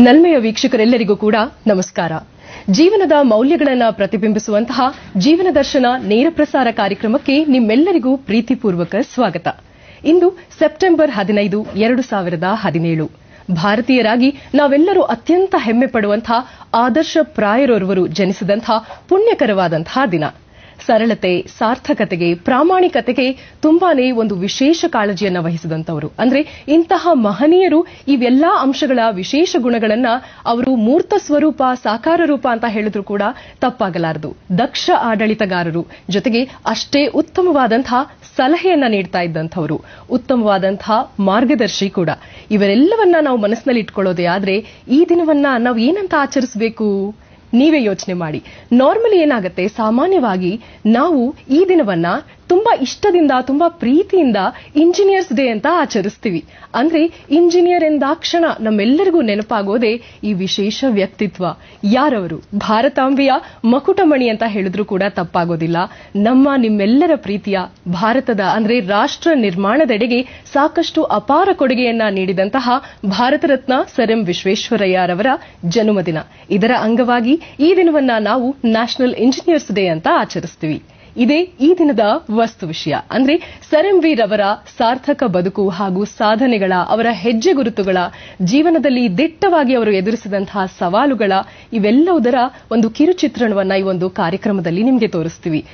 ನಲ್ಮೆಯ ವೀಕ್ಷಕರೆಲ್ಲರಿಗೂ ಕೂಡ ನಮಸ್ಕಾರ. ಜೀವನದ ಮೌಲ್ಯಗಳನ್ನು ಪ್ರತಿಬಿಂಬಿಸುವಂತಹ ಜೀವನ ದರ್ಶನ ನೇರ ಪ್ರಸಾರ ಕಾರ್ಯಕ್ರಮಕ್ಕೆ ನಿಮ್ಮೆಲ್ಲರಿಗೂ ಪ್ರೀತಿಪೂರ್ವಕ ಸ್ವಾಗತ. ಇಂದು ಸೆಪ್ಟೆಂಬರ್ ಹದಿನೈದು, ಎರಡು ಸಾವಿರದ ಹದಿನೇಳು. ಭಾರತೀಯರಾಗಿ ನಾವೆಲ್ಲರೂ ಅತ್ಯಂತ ಹೆಮ್ಮೆ ಪಡುವಂತಹ ಆದರ್ಶ ಪ್ರಾಯರೋರ್ವರು ಜನಿಸಿದಂತಹ ಪುಣ್ಯಕರವಾದಂತಹ ದಿನ. ಸರಳತೆ, ಸಾರ್ಥಕತೆಗೆ, ಪ್ರಾಮಾಣಿಕತೆಗೆ ತುಂಬಾನೇ ಒಂದು ವಿಶೇಷ ಕಾಳಜಿಯನ್ನ ವಹಿಸಿದಂತವರು ಅಂದ್ರೆ ಇಂತಹ ಮಹನೀಯರು ಇವೆಲ್ಲಾ ಅಂಶಗಳ ವಿಶೇಷ ಗುಣಗಳನ್ನ ಅವರು ಮೂರ್ತ ಸ್ವರೂಪ, ಸಾಕಾರ ರೂಪ ಅಂತ ಹೇಳಿದ್ರು ಕೂಡ ತಪ್ಪಾಗಲಾರದು. ದಕ್ಷ ಆಡಳಿತಗಾರರು ಜೊತೆಗೆ ಅಷ್ಟೇ ಉತ್ತಮವಾದಂತಹ ಸಲಹೆಯನ್ನ ನೀಡ್ತಾ ಇದ್ದಂಥವರು. ಉತ್ತಮವಾದಂತಹ ಮಾರ್ಗದರ್ಶಿ ಕೂಡ. ಇವರೆಲ್ಲವನ್ನ ನಾವು ಮನಸ್ಸಿನಲ್ಲಿ ಇಟ್ಕೊಳ್ಳೋದೇ ಆದ್ರೆ ಈ ದಿನವನ್ನ ನಾವು ಏನಂತ ಆಚರಿಸಬೇಕು? ನೀವೇ ಯೋಚನೆ ಮಾಡಿ. ನಾರ್ಮಲಿ ಏನಾಗುತ್ತೆ? ಸಾಮಾನ್ಯವಾಗಿ ನಾವು ಈ ದಿನವನ್ನ ತುಂಬಾ ಇಷ್ಟದಿಂದ, ತುಂಬಾ ಪ್ರೀತಿಯಿಂದ ಇಂಜಿನಿಯರ್ಸ್ ಡೇ ಅಂತ ಆಚರಿಸ್ತೀವಿ. ಅಂದ್ರೆ ಇಂಜಿನಿಯರ್ ಎಂದಾಕ್ಷಣ ನಮ್ಮೆಲ್ಲರಿಗೂ ನೆನಪಾಗೋದೇ ಈ ವಿಶೇಷ ವ್ಯಕ್ತಿತ್ವ. ಯಾರವರು? ಭಾರತಾಂಬೆಯ ಮಕುಟಮಣಿ ಅಂತ ಹೇಳಿದ್ರು ಕೂಡ ತಪ್ಪಾಗೋದಿಲ್ಲ. ನಮ್ಮ, ನಿಮ್ಮೆಲ್ಲರ ಪ್ರೀತಿಯ ಭಾರತದ, ಅಂದ್ರೆ ರಾಷ್ಟ್ರ ನಿರ್ಮಾಣದೆಡೆಗೆ ಸಾಕಷ್ಟು ಅಪಾರ ಕೊಡುಗೆಯನ್ನ ನೀಡಿದಂತಹ ಭಾರತ ರತ್ನ ಸರ್ ಎಂ ವಿಶ್ವೇಶ್ವರಯ್ಯರವರ ಜನ್ಮದಿನ. ಇದರ ಅಂಗವಾಗಿ ಈ ದಿನವನ್ನ ನಾವು ನ್ಯಾಷನಲ್ ಇಂಜಿನಿಯರ್ಸ್ ಡೇ ಅಂತ ಆಚರಿಸ್ತೀವಿ. ಇದೇ ಈ ದಿನದ ವಸ್ತು ವಿಷಯ. ಅಂದ್ರೆ ಸರ್ ರವರ ಸಾರ್ಥಕ ಬದುಕು ಹಾಗೂ ಸಾಧನೆಗಳ, ಅವರ ಹೆಜ್ಜೆ ಗುರುತುಗಳ, ಜೀವನದಲ್ಲಿ ದಿಟ್ಟವಾಗಿ ಅವರು ಎದುರಿಸಿದಂತಹ ಸವಾಲುಗಳ, ಇವೆಲ್ಲವುದರ ಒಂದು ಕಿರುಚಿತ್ರಣವನ್ನ ಈ ಒಂದು ಕಾರ್ಯಕ್ರಮದಲ್ಲಿ ನಿಮಗೆ ತೋರಿಸ್ತೀವಿ.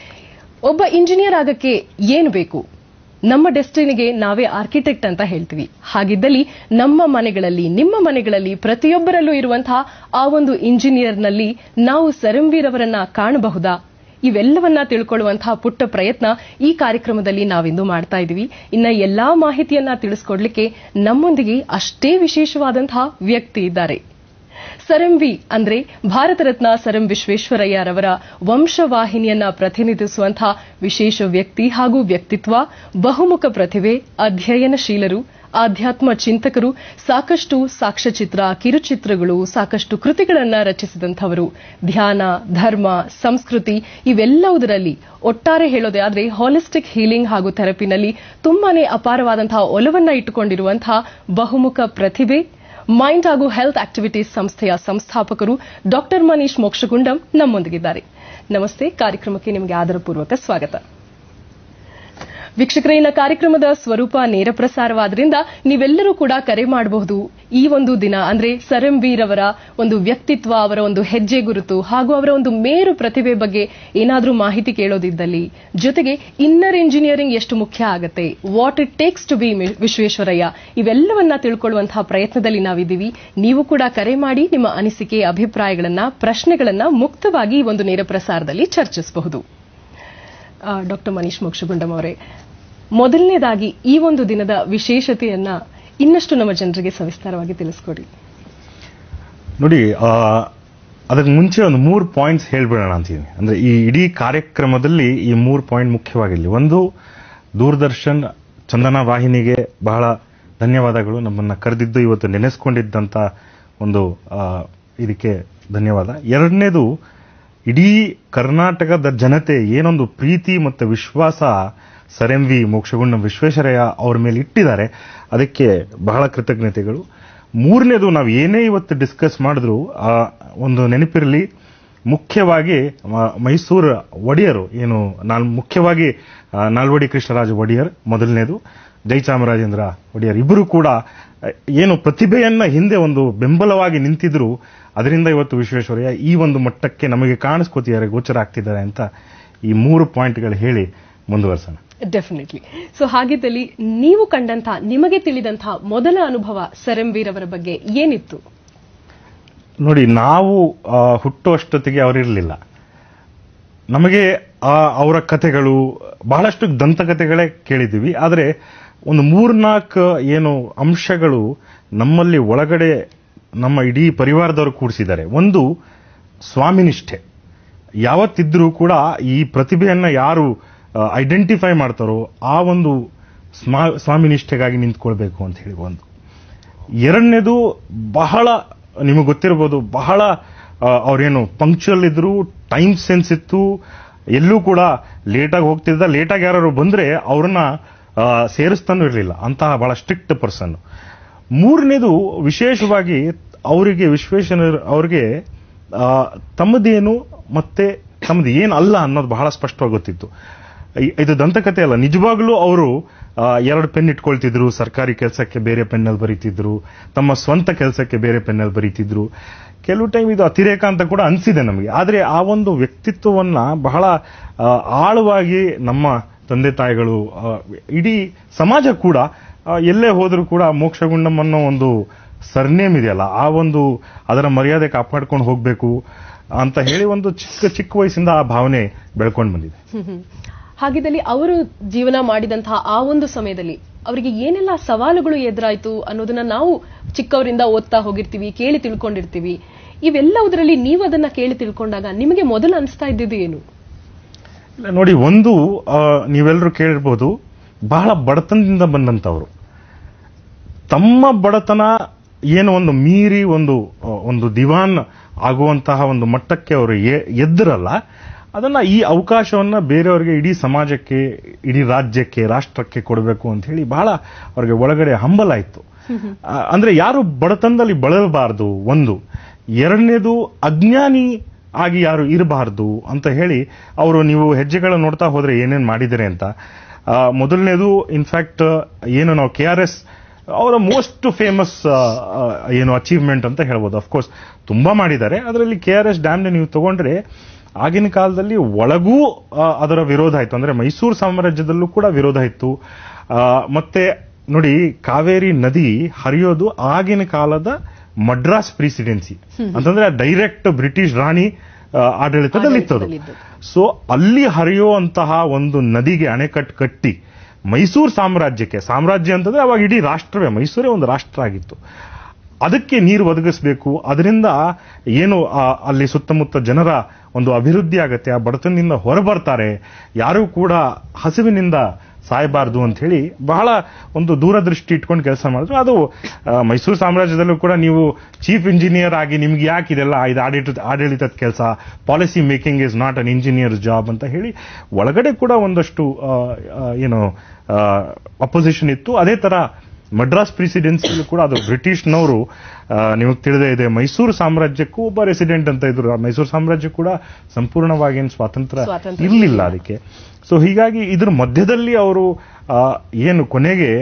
ಒಬ್ಬ ಇಂಜಿನಿಯರ್ ಆಗಕ್ಕೆ ಏನು ಬೇಕು? ನಮ್ಮ ಡೆಸ್ಟಿನಿಗೆ ನಾವೇ ಆರ್ಕಿಟೆಕ್ಟ್ ಅಂತ ಹೇಳ್ತೀವಿ. ಹಾಗಿದ್ದಲ್ಲಿ ನಮ್ಮ ಮನೆಗಳಲ್ಲಿ, ನಿಮ್ಮ ಮನೆಗಳಲ್ಲಿ ಪ್ರತಿಯೊಬ್ಬರಲ್ಲೂ ಇರುವಂತಹ ಆ ಒಂದು ಇಂಜಿನಿಯರ್ನಲ್ಲಿ ನಾವು ಸರಂವೀರವರನ್ನ ಕಾಣಬಹುದಾ? ಇವೆಲ್ಲವನ್ನ ತಿಳ್ಕೊಳ್ಳುವಂತಹ ಪುಟ್ಟ ಪ್ರಯತ್ನ ಈ ಕಾರ್ಯಕ್ರಮದಲ್ಲಿ ನಾವಿಂದು ಮಾಡ್ತಾ ಇದ್ದೀವಿ. ಇನ್ನ ಎಲ್ಲಾ ಮಾಹಿತಿಯನ್ನ ತಿಳಿಸ್ಕೊಡ್ಲಿಕ್ಕೆ ನಮ್ಮೊಂದಿಗೆ ಅಷ್ಟೇ ವಿಶೇಷವಾದಂತಹ ವ್ಯಕ್ತಿ ಇದ್ದಾರೆ. ಸರಂವಿ ಅಂದ್ರೆ ಭಾರತ ರತ್ನ ಸರಂ ವಿಶ್ವೇಶ್ವರಯ್ಯರವರ ವಂಶವಾಹಿನಿಯನ್ನ ಪ್ರತಿನಿಧಿಸುವಂತಹ ವಿಶೇಷ ವ್ಯಕ್ತಿ ಹಾಗೂ ವ್ಯಕ್ತಿತ್ವ ಬಹುಮುಖ ಪ್ರತಿಭೆ ಅಧ್ಯಯನಶೀಲರು ಆಧ್ಯಾತ್ಮ ಚಿಂತಕರು ಸಾಕಷ್ಟು ಸಾಕ್ಷ್ಯಚಿತ್ರ, ಕಿರುಚಿತ್ರಗಳು, ಸಾಕಷ್ಟು ಕೃತಿಗಳನ್ನು ರಚಿಸಿದಂಥವರು. ಧ್ಯಾನ, ಧರ್ಮ, ಸಂಸ್ಕೃತಿ ಇವೆಲ್ಲವುದರಲ್ಲಿ ಒಟ್ಟಾರೆ ಹೇಳೋದೇ ಆದರೆ ಹಾಲಿಸ್ಟಿಕ್ ಹೀಲಿಂಗ್ ಹಾಗೂ ಥೆರಪಿನಲ್ಲಿ ತುಂಬಾನೇ ಅಪಾರವಾದಂತಹ ಒಲವನ್ನ ಇಟ್ಟುಕೊಂಡಿರುವಂತಹ ಬಹುಮುಖ ಪ್ರತಿಭೆ. ಮೈಂಡ್ ಹಾಗೂ ಹೆಲ್ತ್ ಆಕ್ಟಿವಿಟೀಸ್ ಸಂಸ್ಥೆಯ ಸಂಸ್ಥಾಪಕರು ಡಾಕ್ಟರ್ ಮನೀಶ್ ಮೋಕ್ಷಗುಂಡಂ ನಮ್ಮೊಂದಿಗಿದ್ದಾರೆ. ನಮಸ್ತೆ, ಕಾರ್ಯಕ್ರಮಕ್ಕೆ ನಿಮಗೆ ಆದರಪೂರ್ವಕ ಸ್ವಾಗತ. ವೀಕ್ಷಕರೇ ಕಾರ್ಯಕ್ರಮದ ಸ್ವರೂಪ ನೇರ ಪ್ರಸಾರವಾದ್ರಿಂದ ನೀವೆಲ್ಲರೂ ಕೂಡ ಕರೆ ಮಾಡಬಹುದು. ಈ ಒಂದು ದಿನ ಅಂದ್ರೆ ಸರ್ ಎಂ ವೀರವರ ಒಂದು ವ್ಯಕ್ತಿತ್ವ, ಅವರ ಒಂದು ಹೆಜ್ಜೆ ಗುರುತು ಹಾಗೂ ಅವರ ಒಂದು ಮೇರು ಪ್ರತಿಭೆ ಬಗ್ಗೆ ಏನಾದರೂ ಮಾಹಿತಿ ಕೇಳೋದಿದ್ದಲ್ಲಿ. ಜೊತೆಗೆ ಇನ್ನರ್ ಇಂಜಿನಿಯರಿಂಗ್ ಎಷ್ಟು ಮುಖ್ಯ ಆಗತ್ತೆ, what it takes to be Visvesvaraya, ಇವೆಲ್ಲವನ್ನ ತಿಳ್ಕೊಳ್ಳುವಂತಹ ಪ್ರಯತ್ನದಲ್ಲಿ ನಾವಿದ್ದೀವಿ. ನೀವು ಕೂಡ ಕರೆ ಮಾಡಿ ನಿಮ್ಮ ಅನಿಸಿಕೆ, ಅಭಿಪ್ರಾಯಗಳನ್ನ, ಪ್ರಶ್ನೆಗಳನ್ನ ಮುಕ್ತವಾಗಿ ಒಂದು ನೇರ ಪ್ರಸಾರದಲ್ಲಿ ಚರ್ಚಿಸಬಹುದು. ಡಾಕ್ಟರ್ ಮನೀಶ್ ಮೋಕ್ಷಗುಂಡಂ ಅವರೇ ಮೊದಲನೇದಾಗಿ ಈ ಒಂದು ದಿನದ ವಿಶೇಷತೆಯನ್ನ ಇನ್ನಷ್ಟು ನಮ್ಮ ಜನರಿಗೆ ಸವಿಸ್ತಾರವಾಗಿ ತಿಳಿಸ್ಕೊಡಿ. ನೋಡಿ ಅದಕ್ಕೆ ಮುಂಚೆ ಒಂದು ಮೂರು ಪಾಯಿಂಟ್ಸ್ ಹೇಳ್ಬಿಡೋಣ ಅಂತೀನಿ. ಅಂದ್ರೆ ಈ ಇಡೀ ಕಾರ್ಯಕ್ರಮದಲ್ಲಿ ಈ ಮೂರು ಪಾಯಿಂಟ್ ಮುಖ್ಯವಾಗಿರಲಿ. ಒಂದು, ದೂರದರ್ಶನ್ ಚಂದನ ವಾಹಿನಿಗೆ ಬಹಳ ಧನ್ಯವಾದಗಳು. ನಮ್ಮನ್ನ ಕರೆದಿದ್ದು ಇವತ್ತು ನೆನೆಸ್ಕೊಂಡಿದ್ದಂತ ಒಂದು ಇದಕ್ಕೆ ಧನ್ಯವಾದ. ಎರಡನೇದು ಇಡೀ ಕರ್ನಾಟಕದ ಜನತೆ ಏನೊಂದು ಪ್ರೀತಿ ಮತ್ತು ವಿಶ್ವಾಸ sir M V Mokshagundam Visvesvaraya ಅವ್ರ ಮೇಲೆ ಇಟ್ಟಿದ್ದಾರೆ, ಅದಕ್ಕೆ ಬಹಳ ಕೃತಜ್ಞತೆಗಳು. ಮೂರನೇದು, ನಾವು ಏನೇ ಇವತ್ತು ಡಿಸ್ಕಸ್ ಮಾಡಿದ್ರು ಒಂದು ನೆನಪಿರಲಿ, ಮುಖ್ಯವಾಗಿ ಮೈಸೂರು ಒಡೆಯರು, ಏನು, ನಾಲ್, ಮುಖ್ಯವಾಗಿ ನಾಲ್ವಡಿ ಕೃಷ್ಣರಾಜ ಒಡೆಯರ್, ಮೊದಲನೇದು ಜೈಚಾಮರಾಜೇಂದ್ರ ಒಡೆಯರ್. ಇಬ್ಬರು ಕೂಡ ಏನು ಪ್ರತಿಭೆಯನ್ನ ಹಿಂದೆ ಒಂದು ಬೆಂಬಲವಾಗಿ ನಿಂತಿದ್ರು ಅದರಿಂದ ಇವತ್ತು ವಿಶ್ವೇಶ್ವರಯ್ಯ ಈ ಒಂದು ಮಟ್ಟಕ್ಕೆ ನಮಗೆ ಕಾಣಿಸ್ಕೋತಿದ್ದಾರೆ ಗೋಚರ ಆಗ್ತಿದ್ದಾರೆ ಅಂತ ಈ ಮೂರು ಪಾಯಿಂಟ್ಗಳು ಹೇಳಿ ಮುಂದುವರೆಸೋಣ. ಡೆಫಿನೆಟ್ಲಿ ಸೊ ಹಾಗಿದ್ದಲ್ಲಿ ನೀವು ಕಂಡಂತ ನಿಮಗೆ ತಿಳಿದಂತಹ ಮೊದಲ ಅನುಭವ ವೀರವರ ಬಗ್ಗೆ ಏನಿತ್ತು? ನೋಡಿ ನಾವು ಹುಟ್ಟುವಷ್ಟೊತ್ತಿಗೆ ಅವರಿರಲಿಲ್ಲ ನಮಗೆ ಅವರ ಕಥೆಗಳು, ಬಹಳಷ್ಟು ದಂತಕಥೆಗಳೇ ಕೇಳಿದ್ದೀವಿ. ಆದರೆ ಒಂದು ಮೂರ್ನಾಲ್ಕು ಏನು ಅಂಶಗಳು ನಮ್ಮಲ್ಲಿ ಒಳಗಡೆ ನಮ್ಮ ಇಡೀ ಪರಿವಾರದವರು ಕೂಡಿಸಿದ್ದಾರೆ. ಒಂದು ಸ್ವಾಮಿನಿಷ್ಠೆ. ಯಾವತ್ತಿದ್ರೂ ಕೂಡ ಈ ಪ್ರತಿಭೆಯನ್ನು ಯಾರು ಐಡೆಂಟಿಫೈ ಮಾಡ್ತಾರೋ ಆ ಒಂದು ಸ್ಮಾ- ಸ್ವಾಮಿನಿಷ್ಠೆಗಾಗಿ ನಿಂತ್ಕೊಳ್ಬೇಕು ಅಂತ ಹೇಳಿ ಒಂದು. ಎರಡನೇದು ಬಹಳ ನಿಮಗೆ ಗೊತ್ತಿರಬಹುದು ಬಹಳ ಅವ್ರೇನು ಪಂಕ್ಚುಯಲ್ ಇದ್ರು ಟೈಮ್ ಸೆನ್ಸ್ ಇತ್ತು ಎಲ್ಲೂ ಕೂಡ ಲೇಟಾಗಿ ಹೋಗ್ತಿದ್ದ ಲೇಟಾಗಿ ಯಾರು ಬಂದ್ರೆ ಅವ್ರನ್ನ ಸೇರಿಸ್ತಾನು ಇರಲಿಲ್ಲ. ಅಂತಹ ಬಹಳ ಸ್ಟ್ರಿಕ್ಟ್ ಪರ್ಸನ್ ಮೂರನೇದು, ವಿಶೇಷವಾಗಿ ಅವರಿಗೆ ವಿಶ್ವೇಶ್ವರ ಅವ್ರಿಗೆ ತಮ್ಮದೇನು ಮತ್ತೆ ತಮ್ಮದು ಏನು ಅಲ್ಲ ಅನ್ನೋದು ಬಹಳ ಸ್ಪಷ್ಟವಾಗಿ ಗೊತ್ತಿತ್ತು. ಇದು ದಂತಕತೆ ಅಲ್ಲ. ನಿಜವಾಗ್ಲೂ ಅವರು ಎರಡು ಪೆನ್ ಇಟ್ಕೊಳ್ತಿದ್ರು. ಸರ್ಕಾರಿ ಕೆಲಸಕ್ಕೆ ಬೇರೆ ಪೆನ್ನಲ್ಲಿ ಬರೀತಿದ್ರು. ತಮ್ಮ ಸ್ವಂತ ಕೆಲಸಕ್ಕೆ ಬೇರೆ ಪೆನ್ನಲ್ಲಿ ಬರೀತಿದ್ರು. ಕೆಲವು ಟೈಮ್ ಇದು ಅತಿರೇಕ ಅಂತ ಕೂಡ ಅನಿಸಿದೆ ನಮಗೆ. ಆದರೆ ಆ ಒಂದು ವ್ಯಕ್ತಿತ್ವವನ್ನು ಬಹಳ ಆಳವಾಗಿ ನಮ್ಮ ತಂದೆ ತಾಯಿಗಳು ಇಡೀ ಸಮಾಜ ಕೂಡ ಎಲ್ಲೇ ಹೋದರೂ ಕೂಡ ಮೋಕ್ಷಗುಂಡಂ ಅನ್ನೋ ಒಂದು ಸರ್ನೇಮ್ ಇದೆಯಲ್ಲ, ಆ ಒಂದು ಅದರ ಮರ್ಯಾದೆ ಕಾಪಾಡ್ಕೊಂಡು ಹೋಗಬೇಕು ಅಂತ ಹೇಳಿ ಒಂದು ಚಿಕ್ಕ ಚಿಕ್ಕ ವಯಸ್ಸಿಂದ ಆ ಭಾವನೆ ಬೆಳ್ಕೊಂಡು ಬಂದಿದೆ. ಹಾಗಿದ್ದಲ್ಲಿ ಅವರು ಜೀವನ ಮಾಡಿದಂತಹ ಆ ಒಂದು ಸಮಯದಲ್ಲಿ ಅವರಿಗೆ ಏನೆಲ್ಲ ಸವಾಲುಗಳು ಎದುರಾಯಿತು ಅನ್ನೋದನ್ನ ನಾವು ಚಿಕ್ಕವರಿಂದ ಓದ್ತಾ ಹೋಗಿರ್ತೀವಿ, ಕೇಳಿ ತಿಳ್ಕೊಂಡಿರ್ತೀವಿ. ಇವೆಲ್ಲವುದರಲ್ಲಿ ನೀವು ಅದನ್ನ ಕೇಳಿ ತಿಳ್ಕೊಂಡಾಗ ನಿಮಗೆ ಮೊದಲು ಅನಿಸ್ತಾ ಇದ್ದಿದ್ದು ಏನು? ಇಲ್ಲ, ನೋಡಿ ಒಂದು ನೀವೆಲ್ಲರೂ ಕೇಳಿರ್ಬೋದು ಬಹಳ ಬಡತನದಿಂದ ಬಂದಂತವರು ತಮ್ಮ ಬಡತನ ಏನು ಒಂದು ಮೀರಿ ಒಂದು ಒಂದು ದಿವಾನ್ ಆಗುವಂತಹ ಒಂದು ಮಟ್ಟಕ್ಕೆ ಅವರು ಎದ್ದಿರಲ್ಲ ಅದನ್ನ ಈ ಅವಕಾಶವನ್ನ ಬೇರೆಯವರಿಗೆ ಇಡೀ ಸಮಾಜಕ್ಕೆ ಇಡೀ ರಾಜ್ಯಕ್ಕೆ ರಾಷ್ಟ್ರಕ್ಕೆ ಕೊಡಬೇಕು ಅಂತ ಹೇಳಿ ಬಹಳ ಅವರಿಗೆ ಒಳಗಡೆ ಹಂಬಲ ಇತ್ತು. ಅಂದ್ರೆ ಯಾರು ಬಡತನದಲ್ಲಿ ಬಳಲಬಾರದು ಒಂದು. ಎರಡನೇದು ಅಜ್ಞಾನಿ ಆಗಿ ಯಾರು ಇರಬಾರ್ದು ಅಂತ ಹೇಳಿ ಅವರು ನೀವು ಹೆಜ್ಜೆಗಳನ್ನು ನೋಡ್ತಾ ಹೋದರೆ ಏನೇನು ಮಾಡಿದ್ದಾರೆ ಅಂತ. ಮೊದಲನೇದು ಇನ್ಫ್ಯಾಕ್ಟ್ ಏನು ನಾವು ಕೆ ಆರ್ ಎಸ್ ಅವರ ಮೋಸ್ಟ್ ಫೇಮಸ್ ಏನು ಅಚೀವ್ಮೆಂಟ್ ಅಂತ ಹೇಳ್ಬೋದು. ಅಫ್ಕೋರ್ಸ್ ತುಂಬಾ ಮಾಡಿದ್ದಾರೆ. ಅದರಲ್ಲಿ ಕೆ ಆರ್ ಎಸ್ ಡ್ಯಾಮ್ನ ನೀವು ತಗೊಂಡ್ರೆ ಆಗಿನ ಕಾಲದಲ್ಲಿ ಒಳಗೂ ಅದರ ವಿರೋಧ ಇತ್ತು ಅಂದ್ರೆ ಮೈಸೂರು ಸಾಮ್ರಾಜ್ಯದಲ್ಲೂ ಕೂಡ ವಿರೋಧ ಇತ್ತು. ಮತ್ತೆ ನೋಡಿ, ಕಾವೇರಿ ನದಿ ಹರಿಯೋದು ಆಗಿನ ಕಾಲದ ಮಡ್ರಾಸ್ ಪ್ರೆಸಿಡೆನ್ಸಿ. ಅಂತಂದ್ರೆ ಡೈರೆಕ್ಟ್ ಬ್ರಿಟಿಷ್ ರಾಣಿ ಆಡಳಿತದಲ್ಲಿ ಆಡಳಿತದಲ್ಲಿತ್ತದು. ಸೊ ಅಲ್ಲಿ ಹರಿಯುವಂತಹ ಒಂದು ನದಿಗೆ ಅಣೆಕಟ್ಟು ಕಟ್ಟಿ ಮೈಸೂರು ಸಾಮ್ರಾಜ್ಯಕ್ಕೆ ಸಾಮ್ರಾಜ್ಯ ಅಂತಂದ್ರೆ ಅವಾಗ ಇಡೀ ರಾಷ್ಟ್ರವೇ ಮೈಸೂರೇ ಒಂದು ರಾಷ್ಟ್ರ ಆಗಿತ್ತು. ಅದಕ್ಕೆ ನೀರು ಒದಗಿಸಬೇಕು. ಅದರಿಂದ ಏನು ಅಲ್ಲಿ ಸುತ್ತಮುತ್ತ ಜನರ ಒಂದು ಅಭಿವೃದ್ಧಿ ಆಗುತ್ತೆ ಆ ಬಡತನದಿಂದ ಹೊರಬರ್ತಾರೆ. ಯಾರೂ ಕೂಡ ಹಸಿವಿನಿಂದ ಸಾಯಬಾರದು ಅಂತ ಹೇಳಿ ಬಹಳ ಒಂದು ದೂರದೃಷ್ಟಿ ಇಟ್ಕೊಂಡು ಕೆಲಸ ಮಾಡಿದ್ರು. ಅದು ಮೈಸೂರು ಸಾಮ್ರಾಜ್ಯದಲ್ಲೂ ಕೂಡ ನೀವು ಚೀಫ್ ಇಂಜಿನಿಯರ್ ಆಗಿ ನಿಮ್ಗೆ ಯಾಕೆ ಇದೆಲ್ಲ ಇದು ಆಡಳಿತ ಆಡಳಿತದ ಕೆಲಸ? Policy making is not an engineer job ಅಂತ ಹೇಳಿ ಒಳಗಡೆ ಕೂಡ ಒಂದಷ್ಟು ಏನು ಅಪೋಸಿಷನ್ ಇತ್ತು. ಅದೇ ತರ ಮಡ್ರಾಸ್ ಪ್ರೆಸಿಡೆನ್ಸಿಯಲ್ಲೂ ಕೂಡ ಅದು ಬ್ರಿಟಿಷ್ನವರು ನಿಮಗೆ ತಿಳಿದೇ ಇದೆ ಮೈಸೂರು ಸಾಮ್ರಾಜ್ಯಕ್ಕೂ ಒಬ್ಬ ರೆಸಿಡೆಂಟ್ ಅಂತ ಇದ್ರು. ಆ ಮೈಸೂರು ಸಾಮ್ರಾಜ್ಯ ಕೂಡ ಸಂಪೂರ್ಣವಾಗಿ ಏನು ಸ್ವಾತಂತ್ರ್ಯ ಇರಲಿಲ್ಲ. ಅದಕ್ಕೆ. ಸೊ ಹೀಗಾಗಿ ಇದ್ರ ಮಧ್ಯದಲ್ಲಿ ಅವರು ಏನು ಕೊನೆಗೆ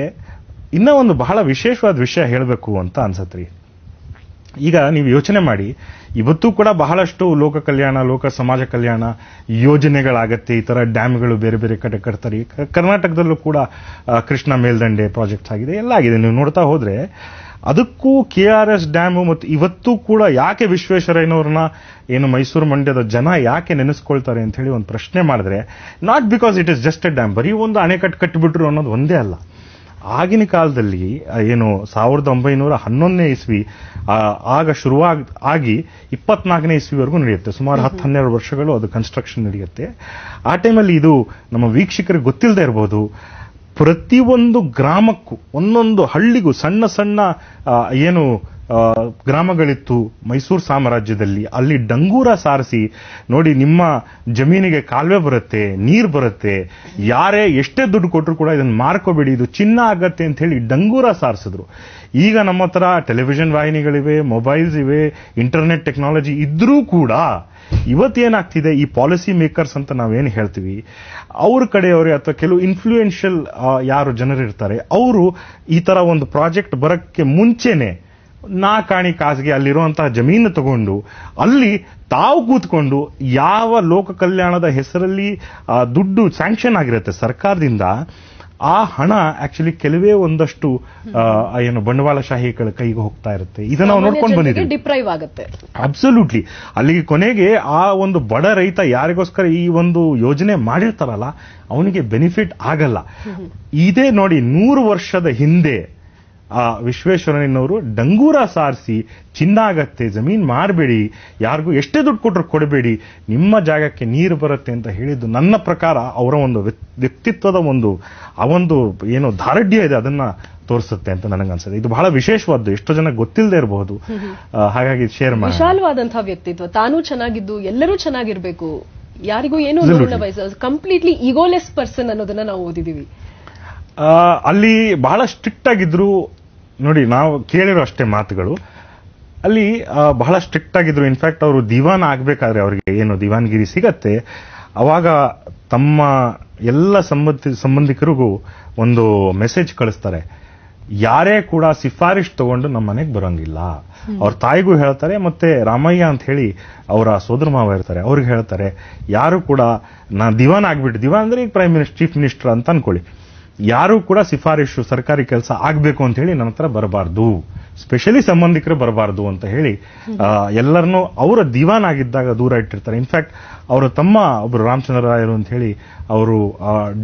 ಇನ್ನ ಒಂದು ಬಹಳ ವಿಶೇಷವಾದ ವಿಷಯ ಹೇಳಬೇಕು ಅಂತ ಅನ್ಸತ್ರಿ ಈಗ ನೀವು ಯೋಚನೆ ಮಾಡಿ, ಇವತ್ತು ಕೂಡ ಬಹಳಷ್ಟು ಲೋಕ ಕಲ್ಯಾಣ, ಲೋಕ ಸಮಾಜ ಕಲ್ಯಾಣ ಯೋಜನೆಗಳಾಗತ್ತೆ, ಈ ತರ ಡ್ಯಾಮ್ಗಳು ಬೇರೆ ಬೇರೆ ಕಡೆ ಕಟ್ತಾರೆ. ಕರ್ನಾಟಕದಲ್ಲೂ ಕೂಡ ಕೃಷ್ಣ ಮೇಲ್ದಂಡೆ ಪ್ರಾಜೆಕ್ಟ್ಸ್ ಆಗಿದೆ, ಎಲ್ಲ ಆಗಿದೆ. ನೀವು ನೋಡ್ತಾ ಹೋದ್ರೆ ಅದಕ್ಕೂ ಕೆ ಆರ್ ಎಸ್ ಡ್ಯಾಮು ಮತ್ತು ಇವತ್ತು ಕೂಡ ಯಾಕೆ ವಿಶ್ವೇಶ್ವರಯ್ಯನವ್ರನ್ನ ಏನು ಮೈಸೂರು ಮಂಡ್ಯದ ಜನ ಯಾಕೆ ನೆನೆಸ್ಕೊಳ್ತಾರೆ ಅಂತ ಹೇಳಿ ಒಂದು ಪ್ರಶ್ನೆ ಮಾಡಿದ್ರೆ not because it is just a dam ಬರೀ ಒಂದು ಅಣೆಕಟ್ಟು ಕಟ್ಟಿಬಿಟ್ರು ಅನ್ನೋದು ಒಂದೇ ಅಲ್ಲ. ಆಗಿನ ಕಾಲದಲ್ಲಿ ಏನು ಸಾವಿರದ ಒಂಬೈನೂರ ಹನ್ನೊಂದನೇ ಇಸ್ವಿ ಆಗ ಶುರುವಾಗ ಆಗಿ ಇಪ್ಪತ್ನಾಲ್ಕನೇ ಇಸ್ವಿವರೆಗೂ ನಡೆಯುತ್ತೆ. ಸುಮಾರು ಹತ್ತು ಹನ್ನೆರಡು ವರ್ಷಗಳು ಅದು ಕನ್ಸ್ಟ್ರಕ್ಷನ್ ನಡೆಯುತ್ತೆ. ಆ ಟೈಮಲ್ಲಿ ಇದು ನಮ್ಮ ವೀಕ್ಷಕರಿಗೆ ಗೊತ್ತಿಲ್ಲದೆ ಇರಬಹುದು ಪ್ರತಿಯೊಂದು ಗ್ರಾಮಕ್ಕೂ, ಒಂದೊಂದು ಹಳ್ಳಿಗೂ ಸಣ್ಣ ಸಣ್ಣ ಏನು ಗ್ರಾಮಗಳಿತ್ತು ಮೈಸೂರು ಸಾಮ್ರಾಜ್ಯದಲ್ಲಿ. ಅಲ್ಲಿ ಡಂಗೂರ ಸಾರಿಸಿ ನೋಡಿ ನಿಮ್ಮ ಜಮೀನಿಗೆ ಕಾಲುವೆ ಬರುತ್ತೆ, ನೀರು ಬರುತ್ತೆ. ಯಾರೇ ಎಷ್ಟೇ ದುಡ್ಡು ಕೊಟ್ಟರು ಕೂಡ ಇದನ್ನು ಮಾರ್ಕೋಬೇಡಿ, ಇದು ಚಿನ್ನ ಆಗತ್ತೆ ಅಂತ ಹೇಳಿ ಡಂಗೂರ ಸಾರಿಸಿದ್ರು. ಈಗ ನಮ್ಮ ಹತ್ರ ಟೆಲಿವಿಷನ್ ವಾಹಿನಿಗಳಿವೆ ಮೊಬೈಲ್ಸ್ ಇವೆ ಇಂಟರ್ನೆಟ್ ಟೆಕ್ನಾಲಜಿ ಇದ್ರೂ ಕೂಡ ಇವತ್ತೇನಾಗ್ತಿದೆ, ಈ ಪಾಲಿಸಿ ಮೇಕರ್ಸ್ ಅಂತ ನಾವೇನು ಹೇಳ್ತೀವಿ, ಅವ್ರ ಕಡೆಯವರೇ ಅಥವಾ ಕೆಲವು ಇನ್ಫ್ಲೂಯೆನ್ಷಿಯಲ್ ಯಾರು ಜನರಿರ್ತಾರೆ ಅವರು ಈ ತರ ಒಂದು ಪ್ರಾಜೆಕ್ಟ್ ಬರಕ್ಕೆ ಮುಂಚೆನೆ ನಾಕಾಣಿ ಖಾಸಗಿ ಅಲ್ಲಿರುವಂತಹ ಜಮೀನು ತಗೊಂಡು, ಅಲ್ಲಿ ತಾವು ಕೂತ್ಕೊಂಡು ಯಾವ ಲೋಕ ಕಲ್ಯಾಣದ ಹೆಸರಲ್ಲಿ ದುಡ್ಡು ಸ್ಯಾಂಕ್ಷನ್ ಆಗಿರುತ್ತೆ ಸರ್ಕಾರದಿಂದ ಆ ಹಣ ಆಕ್ಚುಲಿ ಕೆಲವೇ ಒಂದಷ್ಟು ಏನು ಬಂಡವಾಳಶಾಹಿಗಳ ಕೈಗೆ ಹೋಗ್ತಾ ಇರುತ್ತೆ. ಇದನ್ನ ನಾವು ನೋಡ್ಕೊಂಡು ಬಂದಿದ್ದೀವಿ. ಡಿಪ್ರೈವ್ ಆಗುತ್ತೆ. ಅಬ್ಸಲ್ಯೂಟ್ಲಿ ಅಲ್ಲಿಗೆ ಕೊನೆಗೆ ಆ ಒಂದು ಬಡ ರೈತ ಯಾರಿಗೋಸ್ಕರ ಈ ಒಂದು ಯೋಜನೆ ಮಾಡಿರ್ತಾರಲ್ಲ ಅವನಿಗೆ ಬೆನಿಫಿಟ್ ಆಗಲ್ಲ. ಇದೇ ನೋಡಿ ನೂರು ವರ್ಷದ ಹಿಂದೆ ಆ ವಿಶ್ವೇಶ್ವರಯ್ಯನವರು ಡಂಗೂರ ಸಾರಿಸಿ ಚಿನ್ನ ಆಗತ್ತೆ ಜಮೀನ್ ಮಾರಬೇಡಿ ಯಾರಿಗೂ ಎಷ್ಟೇ ದುಡ್ಡು ಕೊಟ್ಟರು ಕೊಡಬೇಡಿ ನಿಮ್ಮ ಜಾಗಕ್ಕೆ ನೀರು ಬರುತ್ತೆ ಅಂತ ಹೇಳಿದ್ದು ನನ್ನ ಪ್ರಕಾರ ಅವರ ಒಂದು ವ್ಯಕ್ತಿ- ವ್ಯಕ್ತಿತ್ವದ ಒಂದು ಆ ಒಂದು ಏನು ದಾರಢ್ಯ ಇದೆ ಅದನ್ನ ತೋರಿಸುತ್ತೆ ಅಂತ ನನಗನ್ಸುತ್ತೆ. ಇದು ಬಹಳ ವಿಶೇಷವಾದ್ದು ಎಷ್ಟೋ ಜನ ಗೊತ್ತಿಲ್ಲದೆ ಇರಬಹುದು. ಹಾಗಾಗಿ ಶೇರ್ ಮಾಡಿ ವಿಶಾಲವಾದಂತಹ ವ್ಯಕ್ತಿತ್ವ ತಾನೂ ಚೆನ್ನಾಗಿದ್ದು ಎಲ್ಲರೂ ಚೆನ್ನಾಗಿರ್ಬೇಕು. ಯಾರಿಗೂ ಏನು. ಕಂಪ್ಲೀಟ್ಲಿ ಈಗೋಲೆಸ್ ಪರ್ಸನ್ ಅನ್ನೋದನ್ನ ನಾವು ಓದಿದೀವಿ ಆ, ಅಲ್ಲಿ ಬಹಳ ಸ್ಟ್ರಿಕ್ಟ್ ಆಗಿದ್ರು ನೋಡಿ ನಾವು ಕೇಳಿರೋ ಅಷ್ಟೇ ಮಾತುಗಳು. ಅಲ್ಲಿ ಬಹಳ ಸ್ಟ್ರಿಕ್ಟ್ ಆಗಿದ್ರು. ಇನ್ಫ್ಯಾಕ್ಟ್ ಅವರು ದಿವಾನ್ ಆಗಬೇಕಾದ್ರೆ ಅವರಿಗೆ ಏನು ದಿವಾನ್ಗಿರಿ ಸಿಗತ್ತೆ. ಅವಾಗ ತಮ್ಮ ಎಲ್ಲ ಸಂಬಂಧಿ ಸಂಬಂಧಿಕರಿಗೂ ಒಂದು ಮೆಸೇಜ್ ಕಳಿಸ್ತಾರೆ. ಯಾರೇ ಕೂಡ ಸಿಫಾರಿಶ್ ತಗೊಂಡು ನಮ್ಮ ಮನೆಗೆ ಬರೋಂಗಿಲ್ಲ. ಅವ್ರ ತಾಯಿಗೂ ಹೇಳ್ತಾರೆ ಮತ್ತೆ ರಾಮಯ್ಯ ಅಂತ ಹೇಳಿ ಅವರ ಸೋದರ ಮಾವ ಇರ್ತಾರೆ ಅವ್ರಿಗೆ ಹೇಳ್ತಾರೆ ಯಾರು ಕೂಡ ನಾ ದಿವಾನ್ ಆಗ್ಬಿಟ್ಟು ದಿವಾನ್ ಅಂದ್ರೆ ಈಗ ಪ್ರೈಮ್ ಮಿನಿಸ್ಟರ್ ಚೀಫ್ ಮಿನಿಸ್ಟರ್ ಅಂತ ಅನ್ಕೊಳ್ಳಿ. ಯಾರು ಕೂಡ ಸಿಫಾರಿಶು ಸರ್ಕಾರಿ ಕೆಲಸ ಆಗಬೇಕು ಅಂತ ಹೇಳಿ ನನ್ನ ಹತ್ರ ಬರಬಾರ್ದು. ಸ್ಪೆಷಲಿ ಸಂಬಂಧಿಕರು ಬರಬಾರ್ದು ಅಂತ ಹೇಳಿ ಎಲ್ಲರನ್ನೂ ಅವರ ದಿವಾನ್ ಆಗಿದ್ದಾಗ ದೂರ ಇಟ್ಟಿರ್ತಾರೆ. ಇನ್ಫ್ಯಾಕ್ಟ್ ಅವರು ತಮ್ಮ ಒಬ್ರು ರಾಮಚಂದ್ರ ರಾಯರು ಅಂತ ಹೇಳಿ, ಅವರು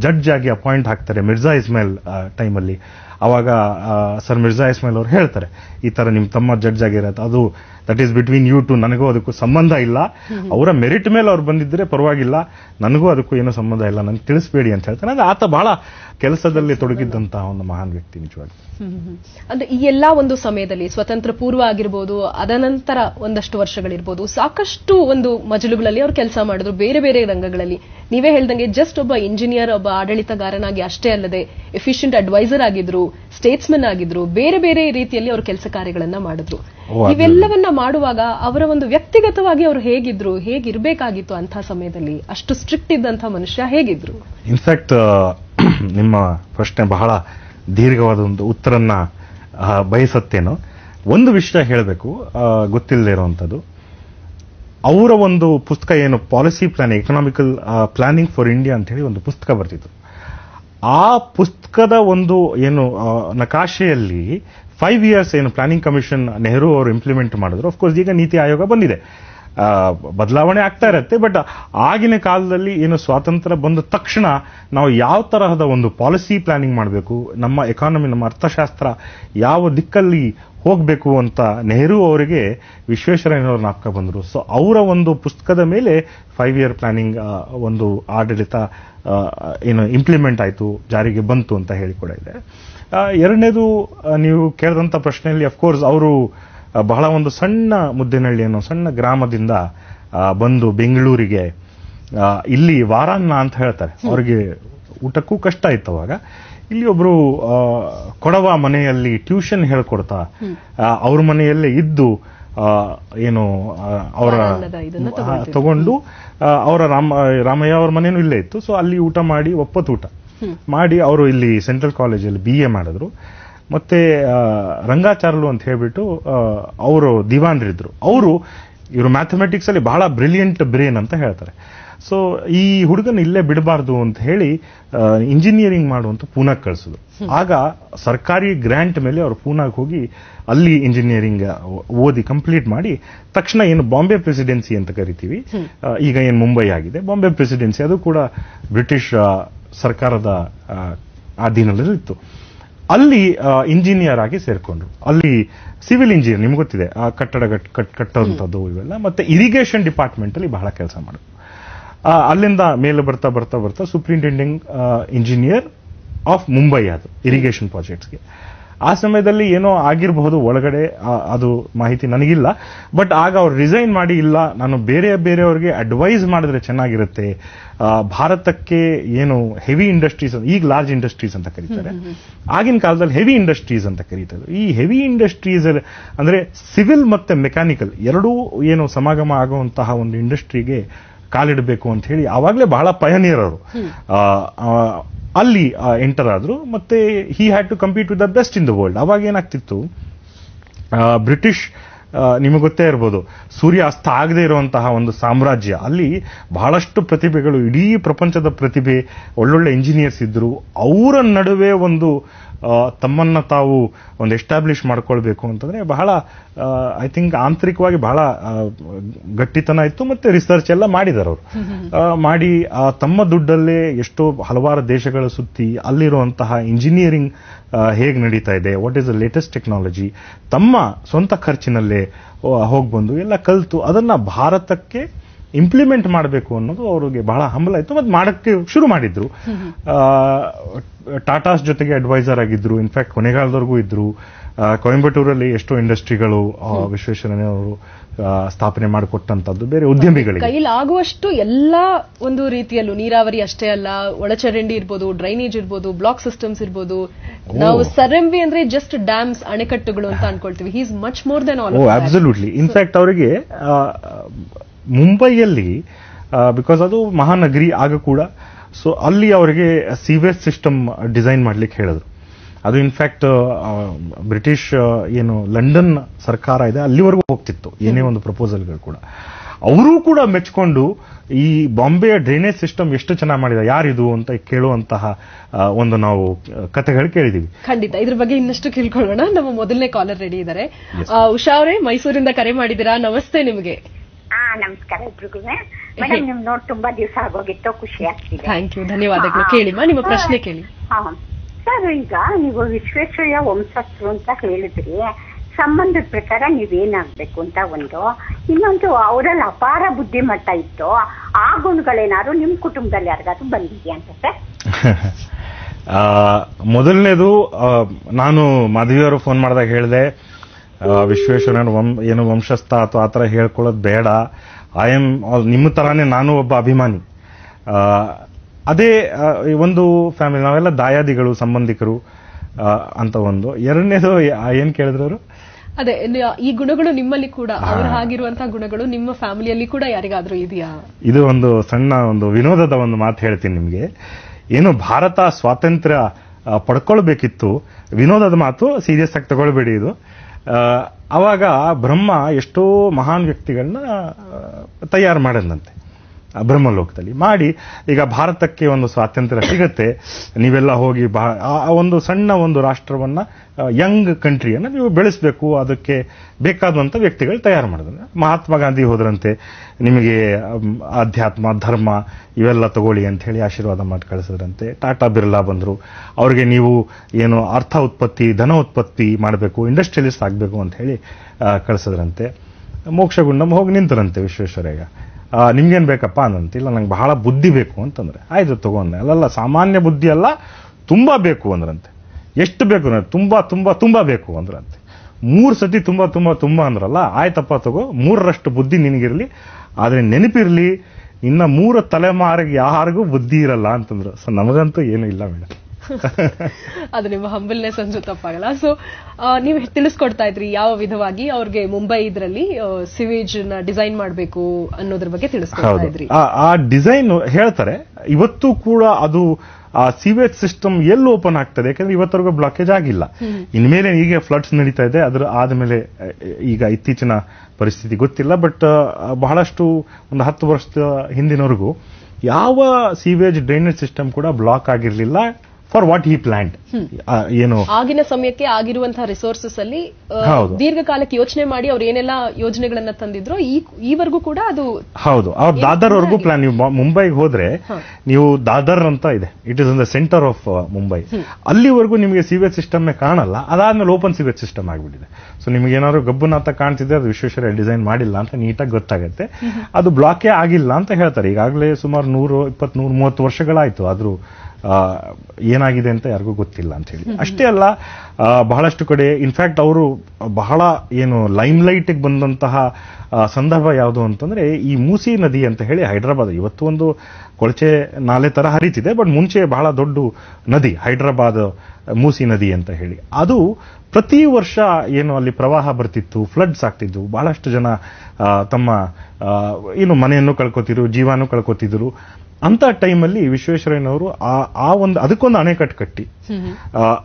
ಜಡ್ಜ್ ಆಗಿ ಅಪಾಯಿಂಟ್ ಆಗ್ತಾರೆ ಮಿರ್ಜಾ ಇಸ್ಮೇಲ್ ಟೈಮಲ್ಲಿ ಅವಾಗ ಸರ್ ಮಿರ್ಜಾ ಇಸ್ಮಾಯಿಲ್ ಅವರು ಹೇಳ್ತಾರೆ ಈ ತರ ನಿಮ್ ತಮ್ಮ ಜಡ್ಜ್ ಆಗಿರತ್ತೆ ಅದು that is between you two ನನಗೂ ಅದಕ್ಕೂ ಸಂಬಂಧ ಇಲ್ಲ. ಅವರ ಮೆರಿಟ್ ಮೇಲೆ ಅವ್ರು ಬಂದಿದ್ರೆ ಪರವಾಗಿಲ್ಲ. ನನಗೂ ಅದಕ್ಕೂ ಏನೂ ಸಂಬಂಧ ಇಲ್ಲ. ನನಗೆ ತಿಳಿಸ್ಬೇಡಿ ಅಂತ ಹೇಳ್ತಾನೆ ಅಂದ್ರೆ ಆತ ಬಹಳ ಕೆಲಸದಲ್ಲಿ ತೊಡಗಿದ್ದಂತಹ ಒಂದು ಮಹಾನ್ ವ್ಯಕ್ತಿ ನಿಜವಾಗಿ. ಅಂದ್ರೆ ಈ ಎಲ್ಲಾ ಒಂದು ಸಮಯದಲ್ಲಿ ಸ್ವತಂತ್ರ ಪೂರ್ವ ಆಗಿರ್ಬೋದು ಅದನಂತರ ಒಂದಷ್ಟು ವರ್ಷಗಳಿರ್ಬೋದು ಸಾಕಷ್ಟು ಒಂದು ಮಜಲುಗಳಲ್ಲಿ ಅವ್ರು ಕೆಲಸ ಮಾಡಿದ್ರು ಬೇರೆ ಬೇರೆ ರಂಗಗಳಲ್ಲಿ. ನೀವೇ ಹೇಳ್ದಂಗೆ ಜಸ್ಟ್ ಒಬ್ಬ ಇಂಜಿನಿಯರ್ ಒಬ್ಬ ಆಡಳಿತಗಾರನಾಗಿ ಅಷ್ಟೇ ಅಲ್ಲದೆ ಎಫಿಷಿಯಂಟ್ ಅಡ್ವೈಸರ್ ಆಗಿದ್ರು ಸ್ಟೇಟ್ಸ್ಮನ್ ಆಗಿದ್ರು ಬೇರೆ ಬೇರೆ ರೀತಿಯಲ್ಲಿ ಅವರು ಕೆಲಸ ಕಾರ್ಯಗಳನ್ನ ಮಾಡಿದ್ರು. ಇವೆಲ್ಲವನ್ನ ಮಾಡುವಾಗ ಅವರ ಒಂದು ವ್ಯಕ್ತಿಗತವಾಗಿ ಅವರು ಹೇಗಿದ್ರು ಹೇಗಿರ್ಬೇಕಾಗಿತ್ತು ಅಂತ ಸಮಯದಲ್ಲಿ ಅಷ್ಟು ಸ್ಟ್ರಿಕ್ಟ್ ಇದ್ದಂತ ಮನುಷ್ಯ ಹೇಗಿದ್ರು? ಇನ್ಫ್ಯಾಕ್ಟ್ ನಿಮ್ಮ ಪ್ರಶ್ನೆ ಬಹಳ ದೀರ್ಘವಾದ ಒಂದು ಉತ್ತರನ್ನ ಬಯಸತ್ತೇನೋ. ಒಂದು ವಿಷಯ ಹೇಳಬೇಕು ಗೊತ್ತಿಲ್ಲದೆ ಇರುವಂಥದ್ದು. ಅವರ ಒಂದು ಪುಸ್ತಕ ಏನು? Policy planning economical planning for India ಅಂತ ಹೇಳಿ ಒಂದು ಪುಸ್ತಕ ಬರ್ತಿತ್ತು. ಆ ಪುಸ್ತಕದ ಒಂದು ಏನು ನಕಾಶೆಯಲ್ಲಿ ಫೈವ್ ಇಯರ್ಸ್ ಏನು ಪ್ಲಾನಿಂಗ್ ಕಮಿಷನ್ ನೆಹರು ಅವರು ಇಂಪ್ಲಿಮೆಂಟ್ ಮಾಡಿದ್ರು. ಅಫ್ಕೋರ್ಸ್ ಈಗ ನೀತಿ ಆಯೋಗ ಬಂದಿದೆ. ಬದಲಾವಣೆ ಆಗ್ತಾ ಇರತ್ತೆ ಬಟ್ ಆಗಿನ ಕಾಲದಲ್ಲಿ ಏನು ಸ್ವಾತಂತ್ರ್ಯ ಬಂದ ತಕ್ಷಣ ನಾವು ಯಾವ ತರಹದ ಒಂದು ಪಾಲಿಸಿ ಪ್ಲಾನಿಂಗ್ ಮಾಡಬೇಕು? ನಮ್ಮ ಎಕಾನಮಿ ನಮ್ಮ ಅರ್ಥಶಾಸ್ತ್ರ ಯಾವ ದಿಕ್ಕಲ್ಲಿ ಹೋಗಬೇಕು ಅಂತ ನೆಹರು ಅವರಿಗೆ ವಿಶ್ವೇಶ್ವರಯ್ಯನವರು ನಾಪಕ ಬಂದರು. ಸೊ ಅವರ ಒಂದು ಪುಸ್ತಕದ ಮೇಲೆ ಫೈವ್ ಇಯರ್ ಪ್ಲಾನಿಂಗ್ ಒಂದು ಆಡಳಿತ ಏನು ಇಂಪ್ಲಿಮೆಂಟ್ ಆಯಿತು ಜಾರಿಗೆ ಬಂತು ಅಂತ ಹೇಳಿ ಕೂಡ ಇದೆ. ಎರಡನೇದು ನೀವು ಕೇಳಿದಂಥ ಪ್ರಶ್ನೆಯಲ್ಲಿ ಅಫ್ಕೋರ್ಸ್ ಅವರು ಬಹಳ ಒಂದು ಸಣ್ಣ ಮುದ್ದಿನಹಳ್ಳಿ ಅನ್ನೋ ಸಣ್ಣ ಗ್ರಾಮದಿಂದ ಬಂದು ಬೆಂಗಳೂರಿಗೆ ಇಲ್ಲಿ ವಾರಾನ್ನ ಅಂತ ಹೇಳ್ತಾರೆ. ಅವರಿಗೆ ಊಟಕ್ಕೂ ಕಷ್ಟ ಇತ್ತು ಅವಾಗ. ಇಲ್ಲಿ ಒಬ್ರು ಕೊಡವ ಮನೆಯಲ್ಲಿ ಟ್ಯೂಷನ್ ಹೇಳ್ಕೊಡ್ತಾ ಅವ್ರ ಮನೆಯಲ್ಲೇ ಇದ್ದು ಏನು ಅವರ. ತಗೊಂಡು ಅವರ ರಾಮ ರಾಮಯ್ಯ ಅವ್ರ ಮನೇನೂ ಇಲ್ಲೇ ಇತ್ತು. ಸೊ ಅಲ್ಲಿ ಊಟ ಮಾಡಿ ಒಪ್ಪತ್ತು ಊಟ ಮಾಡಿ ಅವರು ಇಲ್ಲಿ ಸೆಂಟ್ರಲ್ ಕಾಲೇಜಲ್ಲಿ ಬಿ ಎ ಮಾಡಿದ್ರು. ಮತ್ತೆ ರಂಗಾಚಾರ್ಯಲು ರಂಗಾಚಾರ್ಲು ಅಂತ ಹೇಳ್ಬಿಟ್ಟು ಅವರು ದಿವಾನ್ರಿದ್ರು. ಅವರು ಇವರು ಮ್ಯಾಥಮೆಟಿಕ್ಸ್ ಅಲ್ಲಿ ಬಹಳ ಬ್ರಿಲಿಯಂಟ್ ಬ್ರೇನ್ ಅಂತ ಹೇಳ್ತಾರೆ. ಸೊ ಈ ಹುಡುಗನ ಇಲ್ಲೇ ಬಿಡಬಾರ್ದು ಅಂತ ಹೇಳಿ ಇಂಜಿನಿಯರಿಂಗ್ ಮಾಡುವಂತ ಪೂನಾಗ್ ಕಳಿಸಿದ್ರು ಆಗ ಸರ್ಕಾರಿ ಗ್ರ್ಯಾಂಟ್ ಮೇಲೆ ಅವರು ಪೂನಾಗ್ ಹೋಗಿ ಅಲ್ಲಿ ಇಂಜಿನಿಯರಿಂಗ್ ಓದಿ ಕಂಪ್ಲೀಟ್ ಮಾಡಿ ತಕ್ಷಣ ಏನು ಬಾಂಬೆ ಪ್ರೆಸಿಡೆನ್ಸಿ ಅಂತ ಕರಿತೀವಿ ಈಗ ಏನು ಮುಂಬೈ ಆಗಿದೆ. ಬಾಂಬೆ ಪ್ರೆಸಿಡೆನ್ಸಿ ಅದು ಕೂಡ ಬ್ರಿಟಿಷ್ ಸರ್ಕಾರದ ಅಧೀನದಲ್ಲಿತ್ತು ಅಲ್ಲಿ ಇಂಜಿನಿಯರ್ ಆಗಿ ಸೇರ್ಕೊಂಡ್ರು. ಅಲ್ಲಿ ಸಿವಿಲ್ ಇಂಜಿನಿಯರ್ ನಿಮ್ಗೆ ಗೊತ್ತಿದೆ ಆ ಕಟ್ಟಡ ಕಟ್- ಕಟ್- ಇವೆಲ್ಲ. ಮತ್ತೆ ಇರಿಗೇಷನ್ ಡಿಪಾರ್ಟ್ಮೆಂಟ್ ಅಲ್ಲಿ ಬಹಳ ಕೆಲಸ ಮಾಡಿದ್ರು ಅಲ್ಲಿಂದ ಮೇಲೆ ಬರ್ತಾ ಬರ್ತಾ ಬರ್ತಾ ಸುಪ್ರಿಂಟೆಂಡಿಂಗ್ ಇಂಜಿನಿಯರ್ ಆಫ್ ಮುಂಬೈ ಅದು ಇರಿಗೇಷನ್ ಪ್ರಾಜೆಕ್ಟ್ಸ್ಗೆ ಆ ಸಮಯದಲ್ಲಿ ಏನೋ ಆಗಿರಬಹುದು ಒಳಗಡೆ ಅದು ಮಾಹಿತಿ ನನಗಿಲ್ಲ. ಬಟ್ ಆಗ ಅವ್ರು ರಿಸೈನ್ ಮಾಡಿ ಇಲ್ಲ ನಾನು ಬೇರೆ ಬೇರೆಯವ್ರಿಗೆ ಅಡ್ವೈಸ್ ಮಾಡಿದ್ರೆ ಚೆನ್ನಾಗಿರುತ್ತೆ. ಭಾರತಕ್ಕೆ ಏನು ಹೆವಿ ಇಂಡಸ್ಟ್ರೀಸ್ ಈಗ ಲಾರ್ಜ್ ಇಂಡಸ್ಟ್ರೀಸ್ ಅಂತ ಕರೀತಾರೆ. ಆಗಿನ ಕಾಲದಲ್ಲಿ ಹೆವಿ ಇಂಡಸ್ಟ್ರೀಸ್ ಅಂತ ಕರೀತಾರೆ ಈ ಹೆವಿ ಇಂಡಸ್ಟ್ರೀಸ್ ಅಂದ್ರೆ ಸಿವಿಲ್ ಮತ್ತೆ ಮೆಕ್ಯಾನಿಕಲ್ ಎರಡೂ ಏನು ಸಮಾಗಮ ಆಗುವಂತಹ ಒಂದು ಇಂಡಸ್ಟ್ರಿಗೆ ಕಾಲಿಡಬೇಕು ಅಂತ ಹೇಳಿ ಆವಾಗಲೇ ಬಹಳ ಪಯನೀರ್ ಅವರು ಅಲ್ಲಿ ಎಂಟರ್ ಆದರು. ಮತ್ತೆ he had to compete with the best in the world ಅವಾಗ ಏನಾಗ್ತಿತ್ತು? ಬ್ರಿಟಿಷ್ ನಿಮಗೆ ಗೊತ್ತೇ ಇರ್ಬೋದು. ಸೂರ್ಯ ಅಸ್ತ ಆಗದೆ ಇರುವಂತಹ ಒಂದು ಸಾಮ್ರಾಜ್ಯ. ಅಲ್ಲಿ ಬಹಳಷ್ಟು ಪ್ರತಿಭೆಗಳು ಇಡೀ ಪ್ರಪಂಚದ ಪ್ರತಿಭೆ ಒಳ್ಳೊಳ್ಳೆ ಇಂಜಿನಿಯರ್ಸ್ ಇದ್ದರು ಅವರ ನಡುವೆ ಒಂದು ತಮ್ಮನ್ನ ತಾವು ಒಂದು ಎಸ್ಟಾಬ್ಲಿಷ್ ಮಾಡ್ಕೊಳ್ಬೇಕು ಅಂತಂದ್ರೆ ಬಹಳ ಐ ಥಿಂಕ್ ಆಂತರಿಕವಾಗಿ ಬಹಳ ಗಟ್ಟಿತನ ಇತ್ತು ಮತ್ತೆ ರಿಸರ್ಚ್ ಎಲ್ಲ ಮಾಡಿದ್ದಾರೆ ಅವರು. ಮಾಡಿ ತಮ್ಮ ದುಡ್ಡಲ್ಲೇ ಎಷ್ಟೋ ಹಲವಾರು ದೇಶಗಳ ಸುತ್ತಿ ಅಲ್ಲಿರುವಂತಹ ಇಂಜಿನಿಯರಿಂಗ್ ಹೇಗೆ ನಡೀತಾ ಇದೆ? What is the latest technology ತಮ್ಮ ಸ್ವಂತ ಖರ್ಚಿನಲ್ಲೇ ಹೋಗಿ ಬಂದು ಎಲ್ಲ ಕಲಿತು ಅದನ್ನ ಭಾರತಕ್ಕೆ ಇಂಪ್ಲಿಮೆಂಟ್ ಮಾಡಬೇಕು ಅನ್ನೋದು ಅವರಿಗೆ ಬಹಳ ಹಂಬಲ ಇತ್ತು. ಮತ್ತು ಮಾಡೋಕ್ಕೆ ಶುರು ಮಾಡಿದ್ರು. ಟಾಟಾಸ್ ಜೊತೆಗೆ ಅಡ್ವೈಸರ್ ಆಗಿದ್ರು. ಇನ್ಫ್ಯಾಕ್ಟ್ ಕೊನೆಗಾಲದವರೆಗೂ ಇದ್ರು. ಕೊಯಂಬತ್ತೂರಲ್ಲಿ ಎಷ್ಟೋ ಇಂಡಸ್ಟ್ರಿಗಳು ವಿಶ್ವೇಶ್ವರಯ್ಯ ಅವರು ಸ್ಥಾಪನೆ ಮಾಡಿಕೊಟ್ಟಂತದ್ದು ಬೇರೆ ಉದ್ಯಮಿಗಳಿಗೆ. ಕೈಲಾಗುವಷ್ಟು ಎಲ್ಲಾ ಒಂದು ರೀತಿಯಲ್ಲೂ ನೀರಾವರಿ ಅಷ್ಟೇ ಅಲ್ಲ ಒಳಚರಂಡಿ ಇರ್ಬೋದು ಡ್ರೈನೇಜ್ ಇರ್ಬೋದು ಬ್ಲಾಕ್ ಸಿಸ್ಟಮ್ಸ್ ಇರ್ಬೋದು. ನಾವು ಸರಂಬಿ ಅಂದ್ರೆ ಜಸ್ಟ್ ಡ್ಯಾಮ್ಸ್ ಅಣೆಕಟ್ಟುಗಳು ಅಂತ ಅನ್ಕೊಳ್ತೀವಿ. He's much more than all absolutely in fact ಅವರಿಗೆ ಮುಂಬೈಯಲ್ಲಿ ಬಿಕಾಸ್ ಅದು ಮಹಾನಗರಿ ಆಗ ಕೂಡ ಸೊ ಅಲ್ಲಿ ಅವರಿಗೆ ಸೀವೇಜ್ ಸಿಸ್ಟಮ್ ಡಿಸೈನ್ ಮಾಡ್ಲಿಕ್ಕೆ ಹೇಳಿದ್ರು. ಅದು ಇನ್ಫ್ಯಾಕ್ಟ್ ಬ್ರಿಟಿಷ್ ಏನು ಲಂಡನ್ ಸರ್ಕಾರ ಇದೆ ಅಲ್ಲಿವರೆಗೂ ಹೋಗ್ತಿತ್ತು ಏನೇ ಒಂದು ಪ್ರಪೋಸಲ್ಗಳು ಕೂಡ. ಅವರೂ ಕೂಡ ಮೆಚ್ಕೊಂಡು ಈ ಬಾಂಬೆಯ ಡ್ರೈನೇಜ್ ಸಿಸ್ಟಮ್ ಎಷ್ಟು ಚೆನ್ನಾಗಿ ಮಾಡಿದ ಯಾರಿದು ಅಂತ ಕೇಳುವಂತಹ ಒಂದು ನಾವು ಕಥೆಗಳು ಕೇಳಿದೀವಿ. ಖಂಡಿತ. ಇದ್ರ ಬಗ್ಗೆ ಇನ್ನಷ್ಟು ಕೇಳ್ಕೊಳ್ಳೋಣ ನಮ್ಮ ಮೊದಲನೇ ಕಾಲರ್ ರೆಡಿ ಇದ್ದಾರೆ. ಉಷಾ ಅವರೇ ಮೈಸೂರಿಂದ ಕರೆ ಮಾಡಿದಿರಾ ನಮಸ್ತೆ ನಿಮಗೆ. ಹಾ ನಮಸ್ಕಾರ ಇಬ್ರಿಗೂ ಮೇಡಮ್ ನಿಮ್ ನೋಡ್ ತುಂಬಾ ದಿವಸ ಆಗೋಗಿತ್ತು. ಖುಷಿ ಆಗ್ತಿದೆ. ಥ್ಯಾಂಕ್ ಯು ಧನ್ಯವಾದಗಳು. ಕೇಳಿಮ್ಮ ನಿಮ್ಮ ಪ್ರಶ್ನೆ ಕೇಳಿ. ಹಾ. ಸರ್, ಈಗ ನೀವು ವಿಶ್ವೇಶ್ವರಯ್ಯ ವಂಶಸ್ಥರು ಅಂತ ಹೇಳಿದ್ರಿ ಸಂಬಂಧದ ಪ್ರಕಾರ ನೀವೇನಾಗ್ಬೇಕು ಅಂತ ಒಂದು, ಇನ್ನೊಂದು ಅವರಲ್ಲಿ ಅಪಾರ ಬುದ್ಧಿಮಟ್ಟ ಇತ್ತು, ಆ ಗುಣಗಳೇನಾದ್ರು ನಿಮ್ಮ ಕುಟುಂಬದಲ್ಲಿ ಯಾರಿಗಾದ್ರು ಬಂದಿದ್ಯಾ ಅಂತ ಸರ್? ಮೊದಲನೇದು ನಾನು ಮದುವೆಯವರು ಫೋನ್ ಮಾಡಿದಾಗ ಹೇಳಿದೆ ವಿಶ್ವೇಶ್ವರನ ವಂಶ, ಏನು ವಂಶಸ್ಥ ಅಥವಾ ಆ ಥರ ಹೇಳ್ಕೊಳ್ಳೋದು ಬೇಡ. ಐ ಆಮ್ ನಿಮ್ಮ ಥರಾನೇ ನಾನು ಒಬ್ಬ ಅಭಿಮಾನಿ. ಅದೇ ಒಂದು ಫ್ಯಾಮಿಲಿ ನಾವೆಲ್ಲ ದಾಯಾದಿಗಳು ಸಂಬಂಧಿಕರು ಅಂತ ಒಂದು. ಎರಡನೇದು ಏನ್ ಕೇಳಿದ್ರು ಅವರು? ಅದೇ ಈ ಗುಣಗಳು ನಿಮ್ಮಲ್ಲಿ ಕೂಡ ಅವರು ಆಗಿರುವಂತಹ ಗುಣಗಳು ನಿಮ್ಮ ಫ್ಯಾಮಿಲಿಯಲ್ಲಿ ಕೂಡ ಯಾರಿಗಾದ್ರೂ ಇದೆಯಾ? ಇದು ಒಂದು ಸಣ್ಣ ಒಂದು ವಿನೋದದ ಒಂದು ಮಾತು ಹೇಳ್ತೀನಿ ನಿಮಗೆ. ಏನು ಭಾರತ ಸ್ವಾತಂತ್ರ್ಯ ಪಡ್ಕೊಳ್ಬೇಕಿತ್ತು ವಿನೋದದ ಮಾತು ಸೀರಿಯಸ್ ಆಗಿ ತಗೊಳ್ಬೇಡಿ ಇದು. ಅವಾಗ ಬ್ರಹ್ಮ ಎಷ್ಟೋ ಮಹಾನ್ ವ್ಯಕ್ತಿಗಳನ್ನ ತಯಾರು ಮಾಡದಂತೆ ಬ್ರಹ್ಮಲೋಕದಲ್ಲಿ ಮಾಡಿ ಈಗ ಭಾರತಕ್ಕೆ ಒಂದು ಸ್ವಾತಂತ್ರ್ಯ ಸಿಗುತ್ತೆ. ನೀವೆಲ್ಲ ಹೋಗಿ ಬಾ- ಆ ಒಂದು ಸಣ್ಣ ಒಂದು ರಾಷ್ಟ್ರವನ್ನ ಯಂಗ್ ಕಂಟ್ರಿಯನ್ನು ನೀವು ಬೆಳೆಸಬೇಕು. ಅದಕ್ಕೆ ಬೇಕಾದಂಥ ವ್ಯಕ್ತಿಗಳು ತಯಾರು ಮಾಡಿದ್ರು. ಮಹಾತ್ಮ ಗಾಂಧಿ ಹೋದ್ರಂತೆ ನಿಮಗೆ ಆಧ್ಯಾತ್ಮ, ಧರ್ಮ ಇವೆಲ್ಲ ತಗೊಳ್ಳಿ ಅಂತ ಹೇಳಿ ಆಶೀರ್ವಾದ ಮಾಡಿ ಕಳಿಸಿದ್ರಂತೆ. ಟಾಟಾ ಬಿರ್ಲಾ ಬಂದರು. ಅವರಿಗೆ ನೀವು ಏನು ಅರ್ಥ ಉತ್ಪತ್ತಿ, ಧನ ಉತ್ಪತ್ತಿ ಮಾಡಬೇಕು ಇಂಡಸ್ಟ್ರಿಯಲಿಸ್ಟ್ ಆಗಬೇಕು ಅಂತ ಹೇಳಿ ಕಳಿಸಿದ್ರಂತೆ. ಮೋಕ್ಷಗುಂಡಮ್ ಹೋಗಿ ನಿಂತರಂತೆ ವಿಶ್ವೇಶ್ವರಯ್ಯ. ನಿಮ್ಗೇನ್ ಬೇಕಪ್ಪ ಅಂದಂತೆ ಇಲ್ಲ ನಂಗೆ ಬಹಳ ಬುದ್ಧಿ ಬೇಕು ಅಂತಂದ್ರೆ. ಆಯ್ತು ತಗೊಂಡೆ ಅಲ್ಲಲ್ಲ, ಸಾಮಾನ್ಯ ಬುದ್ಧಿ ಅಲ್ಲ, ತುಂಬ ಬೇಕು ಅಂದ್ರಂತೆ. ಎಷ್ಟು ಬೇಕು ಅಂದ್ರೆ, ತುಂಬ ತುಂಬ ತುಂಬ ಬೇಕು ಅಂದ್ರಂತೆ. ಮೂರು ಸತಿ ತುಂಬ ತುಂಬ ತುಂಬ ಅಂದ್ರಲ್ಲ, ಆಯ್ತಪ್ಪ ತಗೋ, ಮೂರರಷ್ಟು ಬುದ್ಧಿ ನಿನಗಿರಲಿ. ಆದರೆ ನೆನಪಿರಲಿ, ಇನ್ನು ಮೂರು ತಲೆಮಾರಿಗೆ ಯಾರಿಗೂ ಬುದ್ಧಿ ಇರಲ್ಲ ಅಂತಂದ್ರು. ಸೊ ನಮಗಂತೂ ಏನೂ ಇಲ್ಲ ಮೇಡಮ್ ಅದು ನಿಮ್ಮ ಹಂಬಲ್ನೆಸ್ ಅಂದ್ರೂ ತಪ್ಪಾಗಲ್ಲ. ಸೊ ನೀವು ತಿಳಿಸ್ಕೊಡ್ತಾ ಇದ್ರಿ ಯಾವ ವಿಧವಾಗಿ ಅವ್ರಿಗೆ ಮುಂಬೈ ಇದರಲ್ಲಿ ಸಿವೇಜ್ನ ಡಿಸೈನ್ ಮಾಡಬೇಕು ಅನ್ನೋದ್ರ ಬಗ್ಗೆ ತಿಳಿಸ್ಕೊಡ್ತಾ ಇದ್ರಿ. ಆ- ಡಿಸೈನ್ ಹೇಳ್ತಾರೆ ಇವತ್ತು ಕೂಡ ಅದು ಆ ಸಿವೇಜ್ ಸಿಸ್ಟಮ್ ಎಲ್ಲಿ ಓಪನ್ ಆಗ್ತದೆ? ಯಾಕಂದ್ರೆ ಇವತ್ತರೆಗೂ ಬ್ಲಾಕೇಜ್ ಆಗಿಲ್ಲ. ಇನ್ಮೇಲೆ ಈಗ ಫ್ಲಡ್ಸ್ ನಡೀತಾ ಇದೆ ಅದ್ರ ಆದ್ಮೇಲೆ ಈಗ ಇತ್ತೀಚಿನ ಪರಿಸ್ಥಿತಿ ಗೊತ್ತಿಲ್ಲ ಬಟ್ ಬಹಳಷ್ಟು ಒಂದು ಹತ್ತು ವರ್ಷದ ಹಿಂದಿನವರೆಗೂ ಯಾವ ಸೀವೇಜ್ ಡ್ರೈನೇಜ್ ಸಿಸ್ಟಮ್ ಕೂಡ ಬ್ಲಾಕ್ ಆಗಿರಲಿಲ್ಲ. ಫಾರ್ ವಾಟ್ ಹಿ ಪ್ಲಾಂಟ್ ಏನು? ಆಗಿನ ಸಮಯಕ್ಕೆ ಆಗಿರುವಂತಹ ರಿಸೋರ್ಸಸ್ ಅಲ್ಲಿ. ದೀರ್ಘಕಾಲಕ್ಕೆ ಯೋಚನೆ ಮಾಡಿ ಅವ್ರು ಏನೆಲ್ಲ ಯೋಜನೆಗಳನ್ನ ತಂದಿದ್ರು ಈವರೆಗೂ ಕೂಡ ಅದು ಹೌದು. ಅವ್ರ ದಾದರ್ ವರೆಗೂ ಪ್ಲಾನ್ ನೀವು ಮುಂಬೈಗೆ ಹೋದ್ರೆ ನೀವು ದಾದರ್ ಅಂತ ಇದೆ. It is in the centre of Mumbai. ಅಲ್ಲಿವರೆಗೂ ನಿಮಗೆ ಸಿವೇಜ್ ಸಿಸ್ಟಮ್ ಕಾಣಲ್ಲ. ಅದಾದ್ಮೇಲೆ ಓಪನ್ ಸಿವೇಜ್ ಸಿಸ್ಟಮ್ ಆಗಿಬಿಟ್ಟಿದೆ. ಸೊ ನಿಮಗೆ ಏನಾದ್ರು ಗಬ್ಬುನಾಥ ಕಾಣ್ತಿದ್ರೆ ಅದು ವಿಶ್ವೇಶ್ವರಯ್ಯ ಡಿಸೈನ್ ಮಾಡಿಲ್ಲ ಅಂತ ನೀಟಾಗಿ ಗೊತ್ತಾಗುತ್ತೆ. ಅದು ಬ್ಲಾಕೇ ಆಗಿಲ್ಲ ಅಂತ ಹೇಳ್ತಾರೆ. ಈಗಾಗಲೇ ಸುಮಾರು ನೂರು ಇಪ್ಪತ್ತ್ ನೂರು ಮೂವತ್ತು ವರ್ಷಗಳಾಯ್ತು ಆದ್ರೂ. ಏನಾಗಿದೆ ಅಂತ ಯಾರಿಗೂ ಗೊತ್ತಿಲ್ಲ ಅಂತ ಹೇಳಿ. ಅಷ್ಟೇ ಅಲ್ಲ ಬಹಳಷ್ಟು ಕಡೆ ಇನ್ಫ್ಯಾಕ್ಟ್ ಅವರು ಬಹಳ ಏನು ಲೈಮ್ ಲೈಟ್ ಬಂದಂತಹ ಸಂದರ್ಭ ಯಾವುದು ಅಂತಂದ್ರೆ, ಈ ಮೂಸಿ ನದಿ ಅಂತ ಹೇಳಿ ಹೈದರಾಬಾದ್, ಇವತ್ತು ಒಂದು ಕೊಳಚೆ ನಾಲೆ ತರ ಹರಿತಿದೆ ಬಟ್ ಮುಂಚೆ ಬಹಳ ದೊಡ್ಡ ನದಿ, ಹೈದರಾಬಾದ್ ಮೂಸಿ ನದಿ ಅಂತ ಹೇಳಿ. ಅದು ಪ್ರತಿ ವರ್ಷ ಏನು ಅಲ್ಲಿ ಪ್ರವಾಹ ಬರ್ತಿತ್ತು ಫ್ಲಡ್ಸ್ ಆಗ್ತಿದ್ವು, ಬಹಳಷ್ಟು ಜನ ತಮ್ಮ ಏನು ಮನೆಯನ್ನು ಕಳ್ಕೊತಿದ್ರು, ಜೀವನೂ ಕಳ್ಕೊತಿದ್ರು. ಅಂತ ಟೈಮಲ್ಲಿ ವಿಶ್ವೇಶ್ವರಯ್ಯನವರು ಆ ಆ ಒಂದು ಅದಕ್ಕೊಂದು ಅಣೆಕಟ್ಟು ಕಟ್ಟಿ.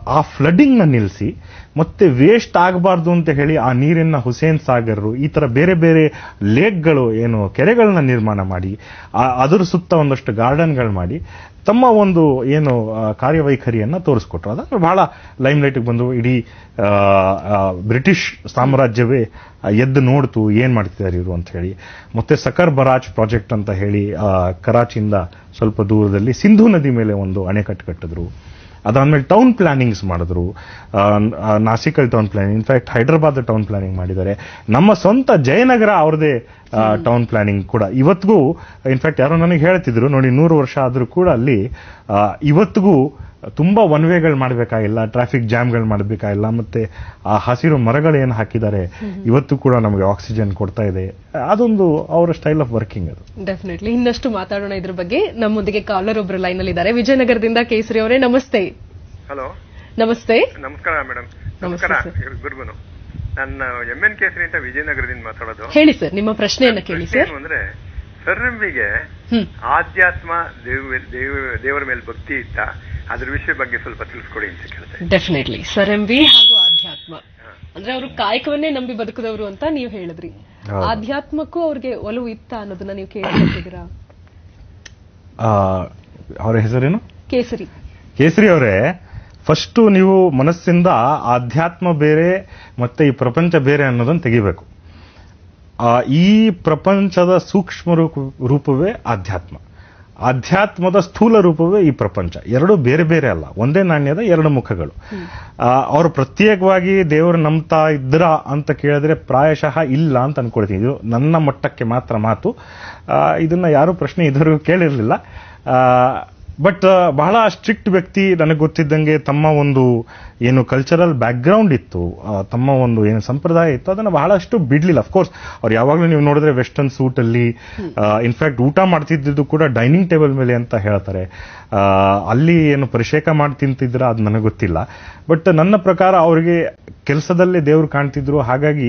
ಆ, ಫ್ಲಡ್ಡಿಂಗ್ನ ನಿಲ್ಲಿಸಿ ಮತ್ತೆ ವೇಸ್ಟ್ ಆಗಬಾರ್ದು ಅಂತ ಹೇಳಿ ಆ ನೀರಿನ ಹುಸೇನ್ ಸಾಗರರು ಈ ತರ ಬೇರೆ ಬೇರೆ ಲೇಕ್ಗಳು ಏನು ಕೆರೆಗಳನ್ನ ನಿರ್ಮಾಣ ಮಾಡಿ ಅದರ ಸುತ್ತ ಒಂದಷ್ಟು ಗಾರ್ಡನ್ಗಳು ಮಾಡಿ ತಮ್ಮ ಒಂದು ಏನು ಕಾರ್ಯವೈಖರಿಯನ್ನು ತೋರಿಸ್ಕೊಟ್ರು. ಅದನ್ನು ಬಹಳ ಲೈಮ್ ಲೈಟಿಗೆ ಬಂದು ಇಡೀ ಬ್ರಿಟಿಷ್ ಸಾಮ್ರಾಜ್ಯವೇ ಎದ್ದು ನೋಡ್ತು ಏನು ಮಾಡ್ತಿದ್ದಾರೆ ಇವರು ಅಂತ ಹೇಳಿ. ಮತ್ತೆ ಸಕರ್ ಬರಾಜ್ ಪ್ರಾಜೆಕ್ಟ್ ಅಂತ ಹೇಳಿ ಕರಾಚಿಯಿಂದ ಸ್ವಲ್ಪ ದೂರದಲ್ಲಿ ಸಿಂಧು ನದಿ ಮೇಲೆ ಒಂದು ಅಣೆಕಟ್ಟು ಕಟ್ಟಿದ್ರು. ಅದಾದ್ಮೇಲೆ ಟೌನ್ ಪ್ಲಾನಿಂಗ್ಸ್ ಮಾಡಿದ್ರು. ನಾಸಿಕಲ್ town planning in fact Hyderabad town planning ಮಾಡಿದ್ದಾರೆ. ನಮ್ಮ ಸ್ವಂತ ಜಯನಗರ ಅವ್ರದೇ ಟೌನ್ ಪ್ಲಾನಿಂಗ್ ಕೂಡ. ಇವತ್ತಿಗೂ ಇನ್ಫ್ಯಾಕ್ಟ್ ಯಾರೋ ನನಗೆ ಹೇಳ್ತಿದ್ರು ನೋಡಿ ನೂರು ವರ್ಷ ಆದರೂ ಕೂಡ ಅಲ್ಲಿ ಇವತ್ತಿಗೂ ತುಂಬಾ ಒನ್ ವೇಗಳು ಮಾಡಬೇಕಾಗಿಲ್ಲ ಟ್ರಾಫಿಕ್ ಜಾಮ್ಗಳು ಮಾಡಬೇಕಾಗಿಲ್ಲ ಮತ್ತೆ ಆ ಹಸಿರು ಮರಗಳು ಏನು ಹಾಕಿದ್ದಾರೆ ಇವತ್ತು ಕೂಡ ನಮಗೆ ಆಕ್ಸಿಜನ್ ಕೊಡ್ತಾ ಇದೆ. ಅದೊಂದು ಅವರ ಸ್ಟೈಲ್ ಆಫ್ ವರ್ಕಿಂಗ್ ಅದು. ಡೆಫಿನೆಟ್ಲಿ ಇನ್ನಷ್ಟು ಮಾತಾಡೋಣ ಇದ್ರ ಬಗ್ಗೆ. ನಮ್ಮೊಂದಿಗೆ ಕಾಲರ್ ಒಬ್ರು ಲೈನ್ ಅಲ್ಲಿ ಇದ್ದಾರೆ. ವಿಜಯನಗರದಿಂದ ಕೇಸರಿ ಅವರೇ ನಮಸ್ತೆ. ಹಲೋ ನಮಸ್ತೆ. ನಮಸ್ಕಾರ ಮೇಡಮ್ ನಮಸ್ಕಾರ. ನನ್ನ ಎಂ ಎನ್ ಕೇಸರಿ ಅಂತ ವಿಜಯನಗರದಿಂದ ಮಾತಾಡೋದು. ಹೇಳಿ ಸರ್ ನಿಮ್ಮ ಪ್ರಶ್ನೆಯನ್ನ ಕೇಳಿ ಸರ್ ಅಂದ್ರೆ ಸರ್ರಂಬಿಗೆ ನಿಮಗೆ ಆಧ್ಯಾತ್ಮ ದೇವ ದೇವ- ದೇವರ ಮೇಲೆ ಭಕ್ತಿ ಇತ್ತ ಅದ್ರ ವಿಷಯ ಬಗ್ಗೆ ಸ್ವಲ್ಪ ತಿಳಿಸ್ಕೊಡಿ ಅಂತ ಕೇಳ್ತಾರೆ ಡೆಫಿನೆಟ್ಲಿ ಸರ್ ಎಂ ವಿ ಹಾಗೂ ಆಧ್ಯಾತ್ಮ. ಅಂದ್ರೆ ಅವರು ಕಾಯಕವನ್ನೇ ನಂಬಿ ಬದುಕದವರು ಅಂತ ನೀವು ಹೇಳಿದ್ರಿ. ಆಧ್ಯಾತ್ಮಕ್ಕೂ ಅವ್ರಿಗೆ ಒಲವು ಇತ್ತ ಅನ್ನೋದನ್ನ ನೀವು ಕೇಳಿದ್ದೀರಾ ಆ, ಅವರ ಹೆಸರೇನು? ಕೇಸರಿ. ಕೇಸರಿ ಅವರೇ ಫಸ್ಟ್ ನೀವು ಮನಸ್ಸಿಂದ ಆಧ್ಯಾತ್ಮ ಬೇರೆ ಮತ್ತೆ ಈ ಪ್ರಪಂಚ ಬೇರೆ ಅನ್ನೋದನ್ನ ತೆಗಿಬೇಕು. ಆ, ಈ ಪ್ರಪಂಚದ ಸೂಕ್ಷ್ಮ ರೂಪ- ರೂಪವೇ ಆಧ್ಯಾತ್ಮ. ಆಧ್ಯಾತ್ಮದ ಸ್ಥೂಲ ರೂಪವೇ ಈ ಪ್ರಪಂಚ. ಎರಡು ಬೇರೆ ಬೇರೆ ಅಲ್ಲ. ಒಂದೇ ನಾಣ್ಯದ ಎರಡು ಮುಖಗಳು. ಅವರು ಪ್ರತ್ಯೇಕವಾಗಿ ದೇವರು ನಂಬ್ತಾ ಇದ್ರ ಅಂತ ಕೇಳಿದ್ರೆ ಪ್ರಾಯಶಃ ಇಲ್ಲ ಅಂತ ಅನ್ಕೊಳ್ತೀನಿ. ಇದು ನನ್ನ ಮಟ್ಟಕ್ಕೆ ಮಾತ್ರ ಮಾತು. ಇದನ್ನ ಯಾರು ಪ್ರಶ್ನೆ ಇದುವರೆಗೂ ಕೇಳಿರಲಿಲ್ಲ. ಬಟ್ ಬಹಳ ಸ್ಟ್ರಿಕ್ಟ್ ವ್ಯಕ್ತಿ ನನಗೆ ಗೊತ್ತಿದ್ದಂಗೆ ತಮ್ಮ ಒಂದು ಏನು ಕಲ್ಚರಲ್ ಬ್ಯಾಕ್ಗ್ರೌಂಡ್ ಇತ್ತು. ತಮ್ಮ ಒಂದು ಏನು ಸಂಪ್ರದಾಯ ಇತ್ತು. ಅದನ್ನು ಬಹಳಷ್ಟು ಬಿಡ್ಲಿಲ್ಲ. ಅಫ್ಕೋರ್ಸ್ ಅವ್ರು ಯಾವಾಗಲೂ ನೀವು ನೋಡಿದ್ರೆ ವೆಸ್ಟರ್ನ್ ಸೂಟ್ ಅಲ್ಲಿ ಇನ್ಫ್ಯಾಕ್ಟ್ ಊಟ ಮಾಡ್ತಿದ್ದಿದ್ದು ಕೂಡ ಡೈನಿಂಗ್ ಟೇಬಲ್ ಮೇಲೆ ಅಂತ ಹೇಳ್ತಾರೆ. ಅಲ್ಲಿ ಏನು ಪರಿಷೇಕ ಮಾಡಿ ತಿಂತಿದ್ರ ಅದು ನನಗೆ ಗೊತ್ತಿಲ್ಲ. ಬಟ್ ನನ್ನ ಪ್ರಕಾರ ಅವರಿಗೆ ಕೆಲಸದಲ್ಲೇ ದೇವರು ಕಾಣ್ತಿದ್ರು. ಹಾಗಾಗಿ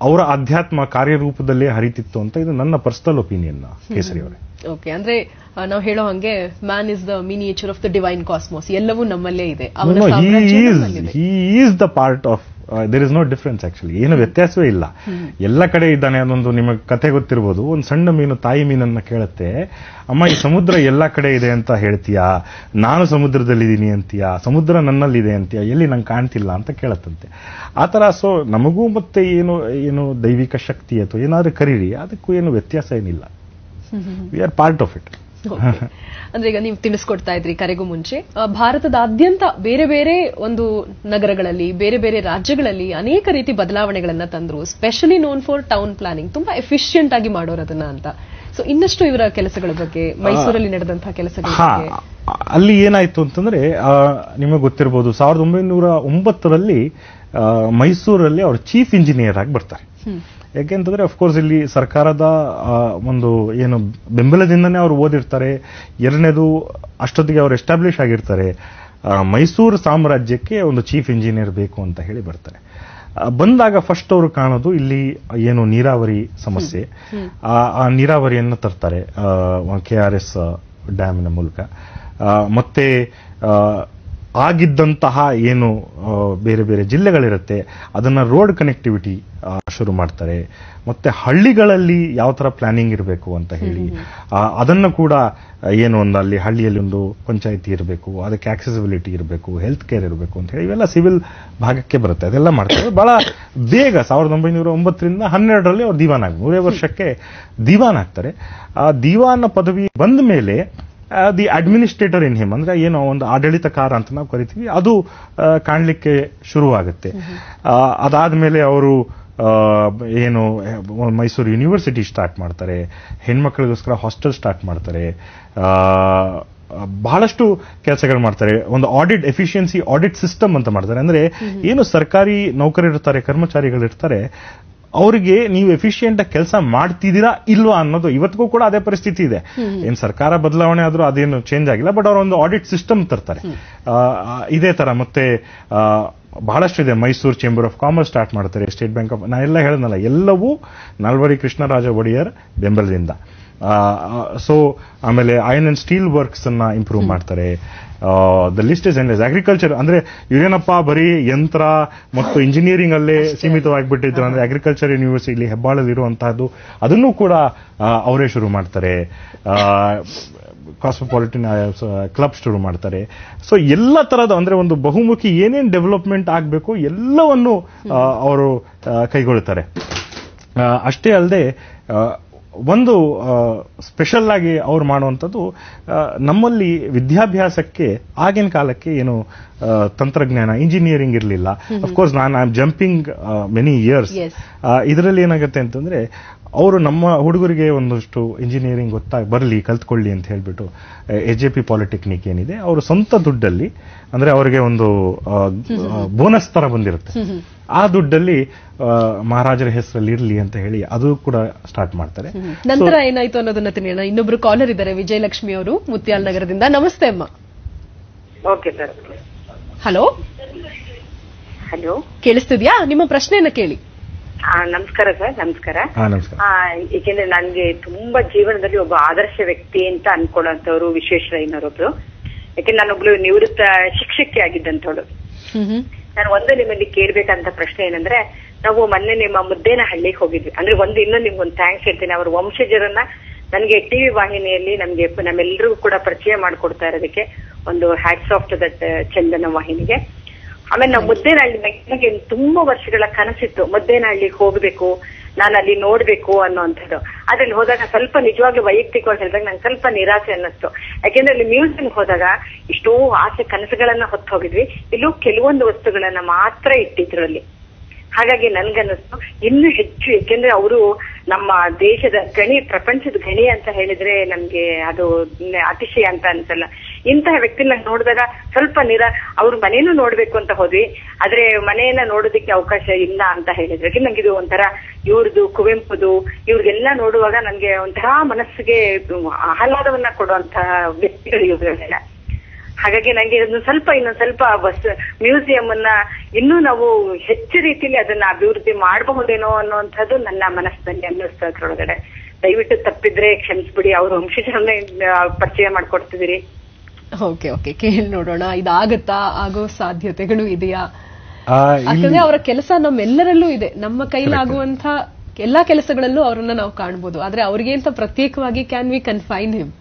ಅವರ ಅಧ್ಯಾತ್ಮ ಕಾರ್ಯರೂಪದಲ್ಲೇ ಹರಿತಿತ್ತು ಅಂತ ಇದು ನನ್ನ ಪರ್ಸನಲ್ ಒಪಿನಿಯನ್ ಕೇಸರಿ ಅವರೇ ಓಕೆ ಅಂದ್ರೆ ನಾವು ಹೇಳೋ ಹಂಗೆ man is the miniature of the divine cosmos ಎಲ್ಲವೂ ನಮ್ಮಲ್ಲೇ ಇದೆ. Is the part of there is no difference actually ಏನು ವ್ಯತ್ಯಾಸವೇ ಇಲ್ಲ. ಎಲ್ಲ ಕಡೆ ಇದ್ದಾನೆ ಅದೊಂದು ನಿಮಗೆ ಕತೆ ಗೊತ್ತಿರ್ಬೋದು. ಒಂದು ಸಣ್ಣ ಮೀನು ತಾಯಿ ಮೀನನ್ನ ಕೇಳುತ್ತೆ. ಅಮ್ಮ ಈ ಸಮುದ್ರ ಎಲ್ಲ ಕಡೆ ಇದೆ ಅಂತ ಹೇಳ್ತೀಯಾ? ನಾನು ಸಮುದ್ರದಲ್ಲಿದ್ದೀನಿ ಅಂತೀಯಾ? ಸಮುದ್ರ ನನ್ನಲ್ಲಿದೆ ಅಂತೀಯಾ? ಎಲ್ಲಿ ನಂಗೆ ಕಾಣ್ತಿಲ್ಲ ಅಂತ ಕೇಳತ್ತಂತೆ. ಆ ಥರ ಸೊ ನಮಗೂ ಮತ್ತೆ ಏನು ಏನು ದೈವಿಕ ಶಕ್ತಿ ಅಥವಾ ಏನಾದ್ರೂ ಕರೀರಿ. ಅದಕ್ಕೂ ಏನು ವ್ಯತ್ಯಾಸ ಏನಿಲ್ಲ. We are part of it. ಅಂದ್ರೆ ಈಗ ನೀವು ತಿಳಿಸ್ಕೊಡ್ತಾ ಇದ್ರಿ ಕರೆಗೂ ಮುಂಚೆ. ಭಾರತದಾದ್ಯಂತ ಬೇರೆ ಬೇರೆ ಒಂದು ನಗರಗಳಲ್ಲಿ ಬೇರೆ ಬೇರೆ ರಾಜ್ಯಗಳಲ್ಲಿ ಅನೇಕ ರೀತಿ ಬದಲಾವಣೆಗಳನ್ನ ತಂದ್ರು. Specially known for town planning ತುಂಬಾ ಎಫಿಷಿಯಂಟ್ ಆಗಿ ಮಾಡೋರದನ್ನ ಅಂತ. ಸೊ ಇನ್ನಷ್ಟು ಇವರ ಕೆಲಸಗಳ ಬಗ್ಗೆ ಮೈಸೂರಲ್ಲಿ ನಡೆದಂತಹ ಕೆಲಸಗಳ ಬಗ್ಗೆ. ಅಲ್ಲಿ ಏನಾಯ್ತು ಅಂತಂದ್ರೆ ನಿಮಗೆ ಗೊತ್ತಿರಬಹುದು ಸಾವಿರದ ಒಂಬೈನೂರ ಒಂಬತ್ತರಲ್ಲಿ ಮೈಸೂರಲ್ಲಿ ಅವರು ಚೀಫ್ ಇಂಜಿನಿಯರ್ ಆಗಿ ಬರ್ತಾರೆ. ಯಾಕೆಂತಂದ್ರೆ ಅಫ್ಕೋರ್ಸ್ ಇಲ್ಲಿ ಸರ್ಕಾರದ ಒಂದು ಏನು ಬೆಂಬಲದಿಂದನೇ ಅವರು ಓದಿರ್ತಾರೆ. ಎರಡನೇದು ಅಷ್ಟೊತ್ತಿಗೆ ಅವರು ಎಸ್ಟಾಬ್ಲಿಷ್ ಆಗಿರ್ತಾರೆ. ಮೈಸೂರು ಸಾಮ್ರಾಜ್ಯಕ್ಕೆ ಒಂದು ಚೀಫ್ ಇಂಜಿನಿಯರ್ ಬೇಕು ಅಂತ ಹೇಳಿ ಬರ್ತಾರೆ. ಬಂದಾಗ ಫಸ್ಟ್ ಅವರು ಕಾಣೋದು ಇಲ್ಲಿ ಏನು ನೀರಾವರಿ ಸಮಸ್ಯೆ. ಆ ನೀರಾವರಿಯನ್ನು ತರ್ತಾರೆ ಕೆ ಆರ್ ಎಸ್ ಡ್ಯಾಮಿನ ಮೂಲಕ. ಮತ್ತೆ ಆಗಿದ್ದಂತಹ ಏನು ಬೇರೆ ಬೇರೆ ಜಿಲ್ಲೆಗಳಿರುತ್ತೆ ಅದನ್ನು ರೋಡ್ ಕನೆಕ್ಟಿವಿಟಿ ಶುರು ಮಾಡ್ತಾರೆ. ಮತ್ತೆ ಹಳ್ಳಿಗಳಲ್ಲಿ ಯಾವ ಥರ ಪ್ಲಾನಿಂಗ್ ಇರಬೇಕು ಅಂತ ಹೇಳಿ ಅದನ್ನು ಕೂಡ ಏನು ಒಂದು ಅಲ್ಲಿ ಹಳ್ಳಿಯಲ್ಲಿ ಒಂದು ಪಂಚಾಯಿತಿ ಇರಬೇಕು ಅದಕ್ಕೆ ಆಕ್ಸೆಸಿಬಿಲಿಟಿ ಇರಬೇಕು ಹೆಲ್ತ್ ಕೇರ್ ಇರಬೇಕು ಅಂತ ಹೇಳಿ ಇವೆಲ್ಲ ಸಿವಿಲ್ ಭಾಗಕ್ಕೆ ಬರುತ್ತೆ. ಅದೆಲ್ಲ ಮಾಡ್ತಾರೆ. ಬಹಳ ಬೇಗ ಸಾವಿರದ ಒಂಬೈನೂರ ಒಂಬತ್ತರಿಂದ ಹನ್ನೆರಡರಲ್ಲಿ ಅವ್ರು ದಿವಾನ್ ಆಗಿ ನೂರೇ ವರ್ಷಕ್ಕೆ ದಿವಾನ್ ಆಗ್ತಾರೆ. ಆ ದಿವಾನ ಪದವಿ ಬಂದ ಮೇಲೆ ದಿ ಅಡ್ಮಿನಿಸ್ಟ್ರೇಟರ್ ಇನ್ ಹಿಮ್ ಅಂದ್ರೆ ಏನೋ ಒಂದು ಆಡಳಿತಕಾರ ಅಂತ ನಾವು ಕರಿತೀವಿ. ಅದು ಕಾಣಲಿಕ್ಕೆ ಶುರುವಾಗುತ್ತೆ. ಅದಾದ ಮೇಲೆ ಅವರು ಏನು ಮೈಸೂರು ಯೂನಿವರ್ಸಿಟಿ ಸ್ಟಾರ್ಟ್ ಮಾಡ್ತಾರೆ. ಹೆಣ್ಮಕ್ಳಿಗೋಸ್ಕರ ಹಾಸ್ಟೆಲ್ ಸ್ಟಾರ್ಟ್ ಮಾಡ್ತಾರೆ. ಬಹಳಷ್ಟು ಕೆಲಸಗಳು ಮಾಡ್ತಾರೆ. ಒಂದು ಆಡಿಟ್ ಎಫಿಷಿಯನ್ಸಿ ಆಡಿಟ್ ಸಿಸ್ಟಮ್ ಅಂತ ಮಾಡ್ತಾರೆ. ಅಂದ್ರೆ ಏನು ಸರ್ಕಾರಿ ನೌಕರರಿರ್ತಾರೆ ಕರ್ಮಚಾರಿಗಳಿರ್ತಾರೆ ಅವರಿಗೆ ನೀವು ಎಫಿಷಿಯೆಂಟ್ ಆಗಿ ಕೆಲಸ ಮಾಡ್ತಿದ್ದೀರಾ ಇಲ್ವಾ ಅನ್ನೋದು ಇವತ್ತಿಗೂ ಕೂಡ ಅದೇ ಪರಿಸ್ಥಿತಿ ಇದೆ. ಏನ್ ಸರ್ಕಾರ ಬದಲಾವಣೆ ಆದ್ರೂ ಅದೇನು ಚೇಂಜ್ ಆಗಿಲ್ಲ ಬಟ್ ಅವರೊಂದು ಒಂದು ಆಡಿಟ್ ಸಿಸ್ಟಮ್ ತರ್ತಾರೆ. ಇದೇ ತರ ಮತ್ತೆ ಬಹಳಷ್ಟು ಇದೆ. Mysuru chamber of commerce start ಮಾಡ್ತಾರೆ. ಸ್ಟೇಟ್ ಬ್ಯಾಂಕ್ ಆಫ್ ನಾ ಎಲ್ಲ ಹೇಳಿದ್ನಲ್ಲ ಎಲ್ಲವೂ ನಲ್ವರಿ ಕೃಷ್ಣರಾಜ ಒಡೆಯರ್ ಬೆಂಬಲದಿಂದ. ಸೊ ಆಮೇಲೆ ಐರನ್ ಅಂಡ್ ಸ್ಟೀಲ್ ವರ್ಕ್ಸ್ ಅನ್ನ ಇಂಪ್ರೂವ್ ಮಾಡ್ತಾರೆ. The list is endless agriculture ಅಂದ್ರೆ ಇವೇನಪ್ಪ ಬರೀ ಯಂತ್ರ ಮತ್ತು ಇಂಜಿನಿಯರಿಂಗ್ ಅಲ್ಲೇ ಸೀಮಿತವಾಗಿಬಿಟ್ಟಿದ್ರು. ಅಂದ್ರೆ ಅಗ್ರಿಕಲ್ಚರ್ ಯೂನಿವರ್ಸಿಟಿ ಹೆಬ್ಬಾಳಲ್ಲಿ ಇರುವಂತಹದ್ದು ಅದನ್ನು ಕೂಡ ಅವರೇ ಶುರು ಮಾಡ್ತಾರೆ. ಕಾಸ್ಮೋಪಾಲಿಟನ್ ಕ್ಲಬ್ ಶುರು ಮಾಡ್ತಾರೆ. ಸೊ ಎಲ್ಲ ತರದ ಅಂದ್ರೆ ಒಂದು ಬಹುಮುಖಿ ಏನೇನ್ ಡೆವಲಪ್ಮೆಂಟ್ ಆಗಬೇಕು ಎಲ್ಲವನ್ನು ಅವರು ಕೈಗೊಳ್ಳುತ್ತಾರೆ ಅಷ್ಟೇ ಅಲ್ಲದೆ ಒಂದು ಸ್ಪೆಷಲ್ ಆಗಿ ಅವ್ರು ಮಾಡುವಂಥದ್ದು ನಮ್ಮಲ್ಲಿ ವಿದ್ಯಾಭ್ಯಾಸಕ್ಕೆ ಆಗಿನ ಕಾಲಕ್ಕೆ ಏನು ತಂತ್ರಜ್ಞಾನ ಇಂಜಿನಿಯರಿಂಗ್ ಇರಲಿಲ್ಲ. ಅಫ್ಕೋರ್ಸ್ ನಾನು I am jumping many years. ಇದರಲ್ಲಿ ಏನಾಗುತ್ತೆ ಅಂತಂದ್ರೆ ಅವರು ನಮ್ಮ ಹುಡುಗರಿಗೆ ಒಂದಷ್ಟು ಇಂಜಿನಿಯರಿಂಗ್ ಗೊತ್ತಾಗಿ ಬರಲಿ ಕಲ್ತ್ಕೊಳ್ಳಿ ಅಂತ ಹೇಳ್ಬಿಟ್ಟು ಎ ಜೆ ಪಿ ಪಾಲಿಟೆಕ್ನಿಕ್ ಏನಿದೆ ಅವರು ಸ್ವಂತ ದುಡ್ಡಲ್ಲಿ ಅಂದ್ರೆ ಅವರಿಗೆ ಒಂದು ಬೋನಸ್ ತರ ಬಂದಿರುತ್ತೆ. ಆ ದುಡ್ಡಲ್ಲಿ ಆ, ಮಹಾರಾಜರ ಹೆಸರಲ್ಲಿ ಇರಲಿ ಅಂತ ಹೇಳಿ ಅದು ಕೂಡ ಸ್ಟಾರ್ಟ್ ಮಾಡ್ತಾರೆ. ನಂತರ ಏನಾಯ್ತು ಅನ್ನೋದನ್ನ ತಿಳಿಯೋಣ. ಇನ್ನೊಬ್ರು ಕಾಲರ್ ಇದ್ದಾರೆ ವಿಜಯಲಕ್ಷ್ಮಿ ಅವರು ಮುತ್ಯಾಲ್ ನಗರದಿಂದ. ನಮಸ್ತೆ ಅಮ್ಮ. ಓಕೆ ಸರ್ ಹಲೋ ಹಲೋ ಕೇಳಿಸ್ತಿದ್ಯಾ? ನಿಮ್ಮ ಪ್ರಶ್ನೆಯನ್ನ ಕೇಳಿ. ನಮಸ್ಕಾರ ಸರ್ ನಮಸ್ಕಾರ. ಹಾ ನಮಸ್ಕಾರ. ಆ, ಏಕೆಂದ್ರೆ ನನ್ಗೆ ತುಂಬಾ ಜೀವನದಲ್ಲಿ ಒಬ್ಬ ಆದರ್ಶ ವ್ಯಕ್ತಿ ಅಂತ ಅನ್ಕೊಳ್ಳೋಂಥವ್ರು ವಿಶ್ವೇಶ್ವರಯ್ಯನವರೊಬ್ರು ಯಾಕೆಂದ್ರೆ ನಾನೊಬ್ಳು ನಿವೃತ್ತ ಶಿಕ್ಷಕಿ ಆಗಿದ್ದಂಥವಳು. ಹ್ಮ್ ನಾನು ಒಂದು ನಿಮ್ಮಲ್ಲಿ ಕೇಳ್ಬೇಕಂತ ಪ್ರಶ್ನೆ ಏನಂದ್ರೆ ನಾವು ಮೊನ್ನೆ ನಿಮ್ಮ ಮುದ್ದೇನ ಹಳ್ಳಿಗೆ ಹೋಗಿದ್ವಿ. ಅಂದ್ರೆ ಒಂದು ಇನ್ನೂ ನಿಮ್ಗೊಂದು ಥ್ಯಾಂಕ್ಸ್ ಹೇಳ್ತೀನಿ. ಅವ್ರ ವಂಶಜರನ್ನ ನನಗೆ ಟಿವಿ ವಾಹಿನಿಯಲ್ಲಿ ನಮ್ಗೆ ನಮ್ಮೆಲ್ಲರಿಗೂ ಕೂಡ ಪರಿಚಯ ಮಾಡ್ಕೊಡ್ತಾ ಇರೋದಕ್ಕೆ ಒಂದು hats off to that Chandana ವಾಹಿನಿಗೆ. ಆಮೇಲೆ ನಾವು ಮುದ್ದೇನಹಳ್ಳಿ ನನಗೆ ತುಂಬಾ ವರ್ಷಗಳ ಕನಸಿತ್ತು. ಮುದ್ದೇನಹಳ್ಳಿಗೆ ಹೋಗ್ಬೇಕು ನಾನು ಅಲ್ಲಿ ನೋಡ್ಬೇಕು ಅನ್ನೋಂಥದ್ದು ಅದ್ರಲ್ಲಿ ಹೋದಾಗ ಸ್ವಲ್ಪ ನಿಜವಾಗಿ ವೈಯಕ್ತಿಕವಾಗಿ ಹೇಳಿದಾಗ ನಂಗೆ ಸ್ವಲ್ಪ ನಿರಾಸೆ ಅನ್ನಿಸ್ತು. ಯಾಕೆಂದ್ರೆ ಅಲ್ಲಿ ಮ್ಯೂಸಿಯಂ ಹೋದಾಗ ಇಷ್ಟೋ ಆಸೆ ಕನಸುಗಳನ್ನ ಹೊತ್ತು ಹೋಗಿದ್ವಿ. ಇಲ್ಲೂ ಕೆಲವೊಂದು ವಸ್ತುಗಳನ್ನ ಮಾತ್ರ ಇಟ್ಟಿದ್ರು ಅಲ್ಲಿ. ಹಾಗಾಗಿ ನನ್ಗನ್ನಿಸ್ತು. ಇನ್ನೂ ಹೆಚ್ಚು, ಏಕೆಂದ್ರೆ ಅವರು ನಮ್ಮ ದೇಶದ ಗಣಿ, ಪ್ರಪಂಚದ ಗಣಿ ಅಂತ ಹೇಳಿದ್ರೆ ನಮ್ಗೆ ಅದು ಅತಿಶಯ ಅಂತ ಅನ್ಸಲ್ಲ. ಇಂತಹ ವ್ಯಕ್ತಿನ ನೋಡಿದಾಗ ಸ್ವಲ್ಪ ನಿರ ಅವ್ರ ಮನೇನು ನೋಡ್ಬೇಕು ಅಂತ ಹೋದ್ವಿ. ಆದ್ರೆ ಮನೆಯನ್ನ ನೋಡೋದಕ್ಕೆ ಅವಕಾಶ ಇಲ್ಲ ಅಂತ ಹೇಳಿದ್ರೆ. ಯಾಕೆ ನಂಗೆ ಇದು ಒಂಥರ ಇವ್ರದ್ದು ಕುವೆಂಪುದು, ಇವ್ರಿಗೆಲ್ಲ ನೋಡುವಾಗ ನನ್ಗೆ ಒಂಥರ ಮನಸ್ಸಿಗೆ ಆಹ್ಲಾದವನ್ನ ಕೊಡುವಂತಹ ವ್ಯಕ್ತಿಗಳು ಇವ್ರನ್ನೆಲ್ಲ ಹಾಗಾಗಿ ನಂಗೆ ಇದನ್ನು ಸ್ವಲ್ಪ ಇನ್ನೊಂದ್ ಸ್ವಲ್ಪ ಬಸ್ ಮ್ಯೂಸಿಯಂ ಅನ್ನ ಇನ್ನೂ ನಾವು ಹೆಚ್ಚು ರೀತಿಯಲ್ಲಿ ಅದನ್ನ ಅಭಿವೃದ್ಧಿ ಮಾಡಬಹುದೇನೋ ಅನ್ನುವಂಥದ್ದು ನನ್ನ ಮನಸ್ಸಿನಲ್ಲಿ ಅನ್ನಿಸ್ತಾ ಅದ್ರೊಳಗಡೆ. ದಯವಿಟ್ಟು ತಪ್ಪಿದ್ರೆ ಕ್ಷಮಿಸ್ಬಿಡಿ. ಅವ್ರ ವಂಶಜರನ್ನೇ ಪರಿಚಯ ಮಾಡ್ಕೊಡ್ತಿದ್ದೀರಿ. ಓಕೆ ಓಕೆ ಕೇಳಿ ನೋಡೋಣ. ಇದಾಗುತ್ತಾ? ಆಗೋ ಸಾಧ್ಯತೆಗಳು ಇದೆಯಾ? ಯಾಕಂದ್ರೆ ಅವರ ಕೆಲಸ ನಮ್ಮೆಲ್ಲರಲ್ಲೂ ಇದೆ. ನಮ್ಮ ಕೈಲಾಗುವಂತ ಎಲ್ಲಾ ಕೆಲಸಗಳಲ್ಲೂ ಅವರನ್ನ ನಾವು ಕಾಣಬಹುದು ಆದ್ರೆ ಅವ್ರಿಗೆ ಅಂತ ಪ್ರತ್ಯೇಕವಾಗಿ ಕ್ಯಾನ್ ವಿ ಕನ್ಫೈನ್ ಹಿಮ್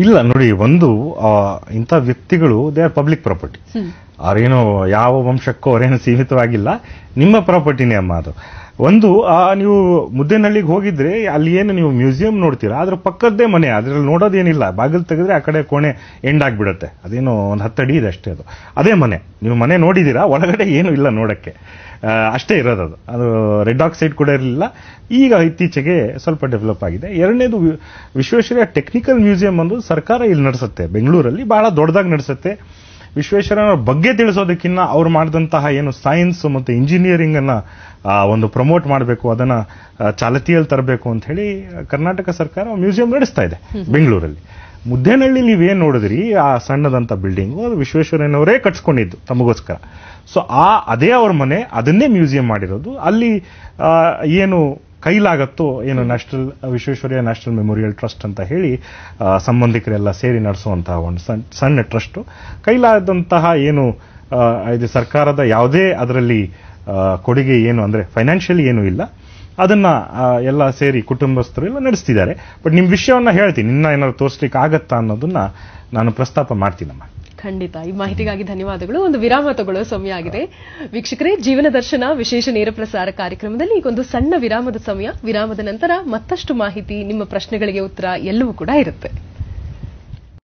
ಇಲ್ಲ ನೋಡಿ ಒಂದು ಇಂಥ ವ್ಯಕ್ತಿಗಳು ದೇ ಆರ್ ಪಬ್ಲಿಕ್ ಪ್ರಾಪರ್ಟಿ ಅವರೇನು ಯಾವ ವಂಶಕ್ಕೂ ಅವರೇನು ಸೀಮಿತವಾಗಿಲ್ಲ. ನಿಮ್ಮ ಪ್ರಾಪರ್ಟಿನೇ ಅಮ್ಮ ಅದು. ಒಂದು ಆ, ನೀವು ಮುದ್ದೇನಹಳ್ಳಿಗೆ ಹೋಗಿದ್ರೆ ಅಲ್ಲಿ ಏನು ನೀವು ಮ್ಯೂಸಿಯಂ ನೋಡ್ತೀರಾ? ಅದ್ರ ಪಕ್ಕದ್ದೇ ಮನೆ ಅದ್ರಲ್ಲಿ ನೋಡೋದೇನಿಲ್ಲ. ಬಾಗಿಲು ತೆಗೆದ್ರೆ ಆ ಕಡೆ ಕೋಣೆ ಎಂಡ್ ಆಗಿಬಿಡುತ್ತೆ. ಅದೇನೋ ಒಂದು ಹತ್ತಡಿ ಇದೆ ಅಷ್ಟೇ ಅದು. ಅದೇ ಮನೆ. ನೀವು ಮನೆ ನೋಡಿದ್ದೀರಾ ಒಳಗಡೆ ಏನು ಇಲ್ಲ ನೋಡಕ್ಕೆ. ಅಷ್ಟೇ ಇರೋದು ಅದು. ಅದು ರೆಡ್ ಆಕ್ಸೈಡ್ ಕೂಡ ಇರಲಿಲ್ಲ. ಈಗ ಇತ್ತೀಚೆಗೆ ಸ್ವಲ್ಪ ಡೆವಲಪ್ ಆಗಿದೆ. ಎರಡನೇದು ವಿಶ್ವೇಶ್ವರಯ್ಯ ಟೆಕ್ನಿಕಲ್ ಮ್ಯೂಸಿಯಂ ಒಂದು ಸರ್ಕಾರ ಇಲ್ಲಿ ನಡೆಸುತ್ತೆ. ಬೆಂಗಳೂರಲ್ಲಿ ಬಹಳ ದೊಡ್ಡದಾಗಿ ನಡೆಸುತ್ತೆ. ವಿಶ್ವೇಶ್ವರಯ್ಯನವರ ಬಗ್ಗೆ ತಿಳಿಸೋದಕ್ಕಿಂತ ಅವ್ರು ಮಾಡಿದಂತಹ ಏನು ಸೈನ್ಸ್ ಮತ್ತು ಇಂಜಿನಿಯರಿಂಗ್ ಅನ್ನ ಒಂದು ಪ್ರಮೋಟ್ ಮಾಡಬೇಕು ಅದನ್ನ ಚಾಲತಿಯಲ್ಲಿ ತರಬೇಕು ಅಂತ ಹೇಳಿ ಕರ್ನಾಟಕ ಸರ್ಕಾರ ಮ್ಯೂಸಿಯಂ ನಡೆಸ್ತಾ ಇದೆ ಬೆಂಗಳೂರಲ್ಲಿ. ಮುದ್ದೇನಹಳ್ಳಿ ನೀವೇನ್ ನೋಡಿದ್ರಿ ಆ ಸಣ್ಣದಂತ ಬಿಲ್ಡಿಂಗು ಅದು ವಿಶ್ವೇಶ್ವರಯ್ಯನವರೇ ಕಟ್ಸ್ಕೊಂಡಿದ್ದು ತಮಗೋಸ್ಕರ. ಸೊ ಆ ಅದೇ ಅವ್ರ ಮನೆ ಅದನ್ನೇ ಮ್ಯೂಸಿಯಂ ಮಾಡಿರೋದು. ಅಲ್ಲಿ ಏನು ಕೈಲಾಗತ್ತೋ ಏನು National Visvesvaraya National Memorial Trust ಅಂತ ಹೇಳಿ ಸಂಬಂಧಿಕರೆಲ್ಲ ಸೇರಿ ನಡೆಸುವಂತಹ ಒಂದು ಸಣ್ಣ ಟ್ರಸ್ಟ್ ಕೈಲಾದಂತಹ ಏನು ಇದು ಸರ್ಕಾರದ ಯಾವುದೇ ಅದರಲ್ಲಿ ಕೊಡುಗೆ ಏನು ಅಂದರೆ ಫೈನಾನ್ಷಿಯಲಿ ಏನೂ ಇಲ್ಲ. ಅದನ್ನ ಎಲ್ಲ ಸೇರಿ ಕುಟುಂಬಸ್ಥರು ಎಲ್ಲ ನಡೆಸ್ತಿದ್ದಾರೆ. ಬಟ್ ನಿಮ್ಮ ವಿಷಯವನ್ನ ಹೇಳ್ತೀನಿ. ನಿನ್ನ ಏನಾದ್ರು ತೋರಿಸ್ಲಿಕ್ಕೆ ಆಗತ್ತಾ ಅನ್ನೋದನ್ನ ನಾನು ಪ್ರಸ್ತಾಪ ಮಾಡ್ತೀನಮ್ಮ ಖಂಡಿತ. ಈ ಮಾಹಿತಿಗಾಗಿ ಧನ್ಯವಾದಗಳು. ಒಂದು ವಿರಾಮ ತಗೊಳ್ಳೋ ಸಮಯ ಆಗಿದೆ. ವೀಕ್ಷಕರೇ, ಜೀವನ ದರ್ಶನ, ವಿಶೇಷ ನೇರ ಪ್ರಸಾರ ಕಾರ್ಯಕ್ರಮದಲ್ಲಿ ಈಗೊಂದು ಸಣ್ಣ ವಿರಾಮದ ಸಮಯ. ವಿರಾಮದ ನಂತರ ಮತ್ತಷ್ಟು ಮಾಹಿತಿ, ನಿಮ್ಮ ಪ್ರಶ್ನೆಗಳಿಗೆ ಉತ್ತರ ಎಲ್ಲವೂ ಕೂಡ ಇರುತ್ತೆ.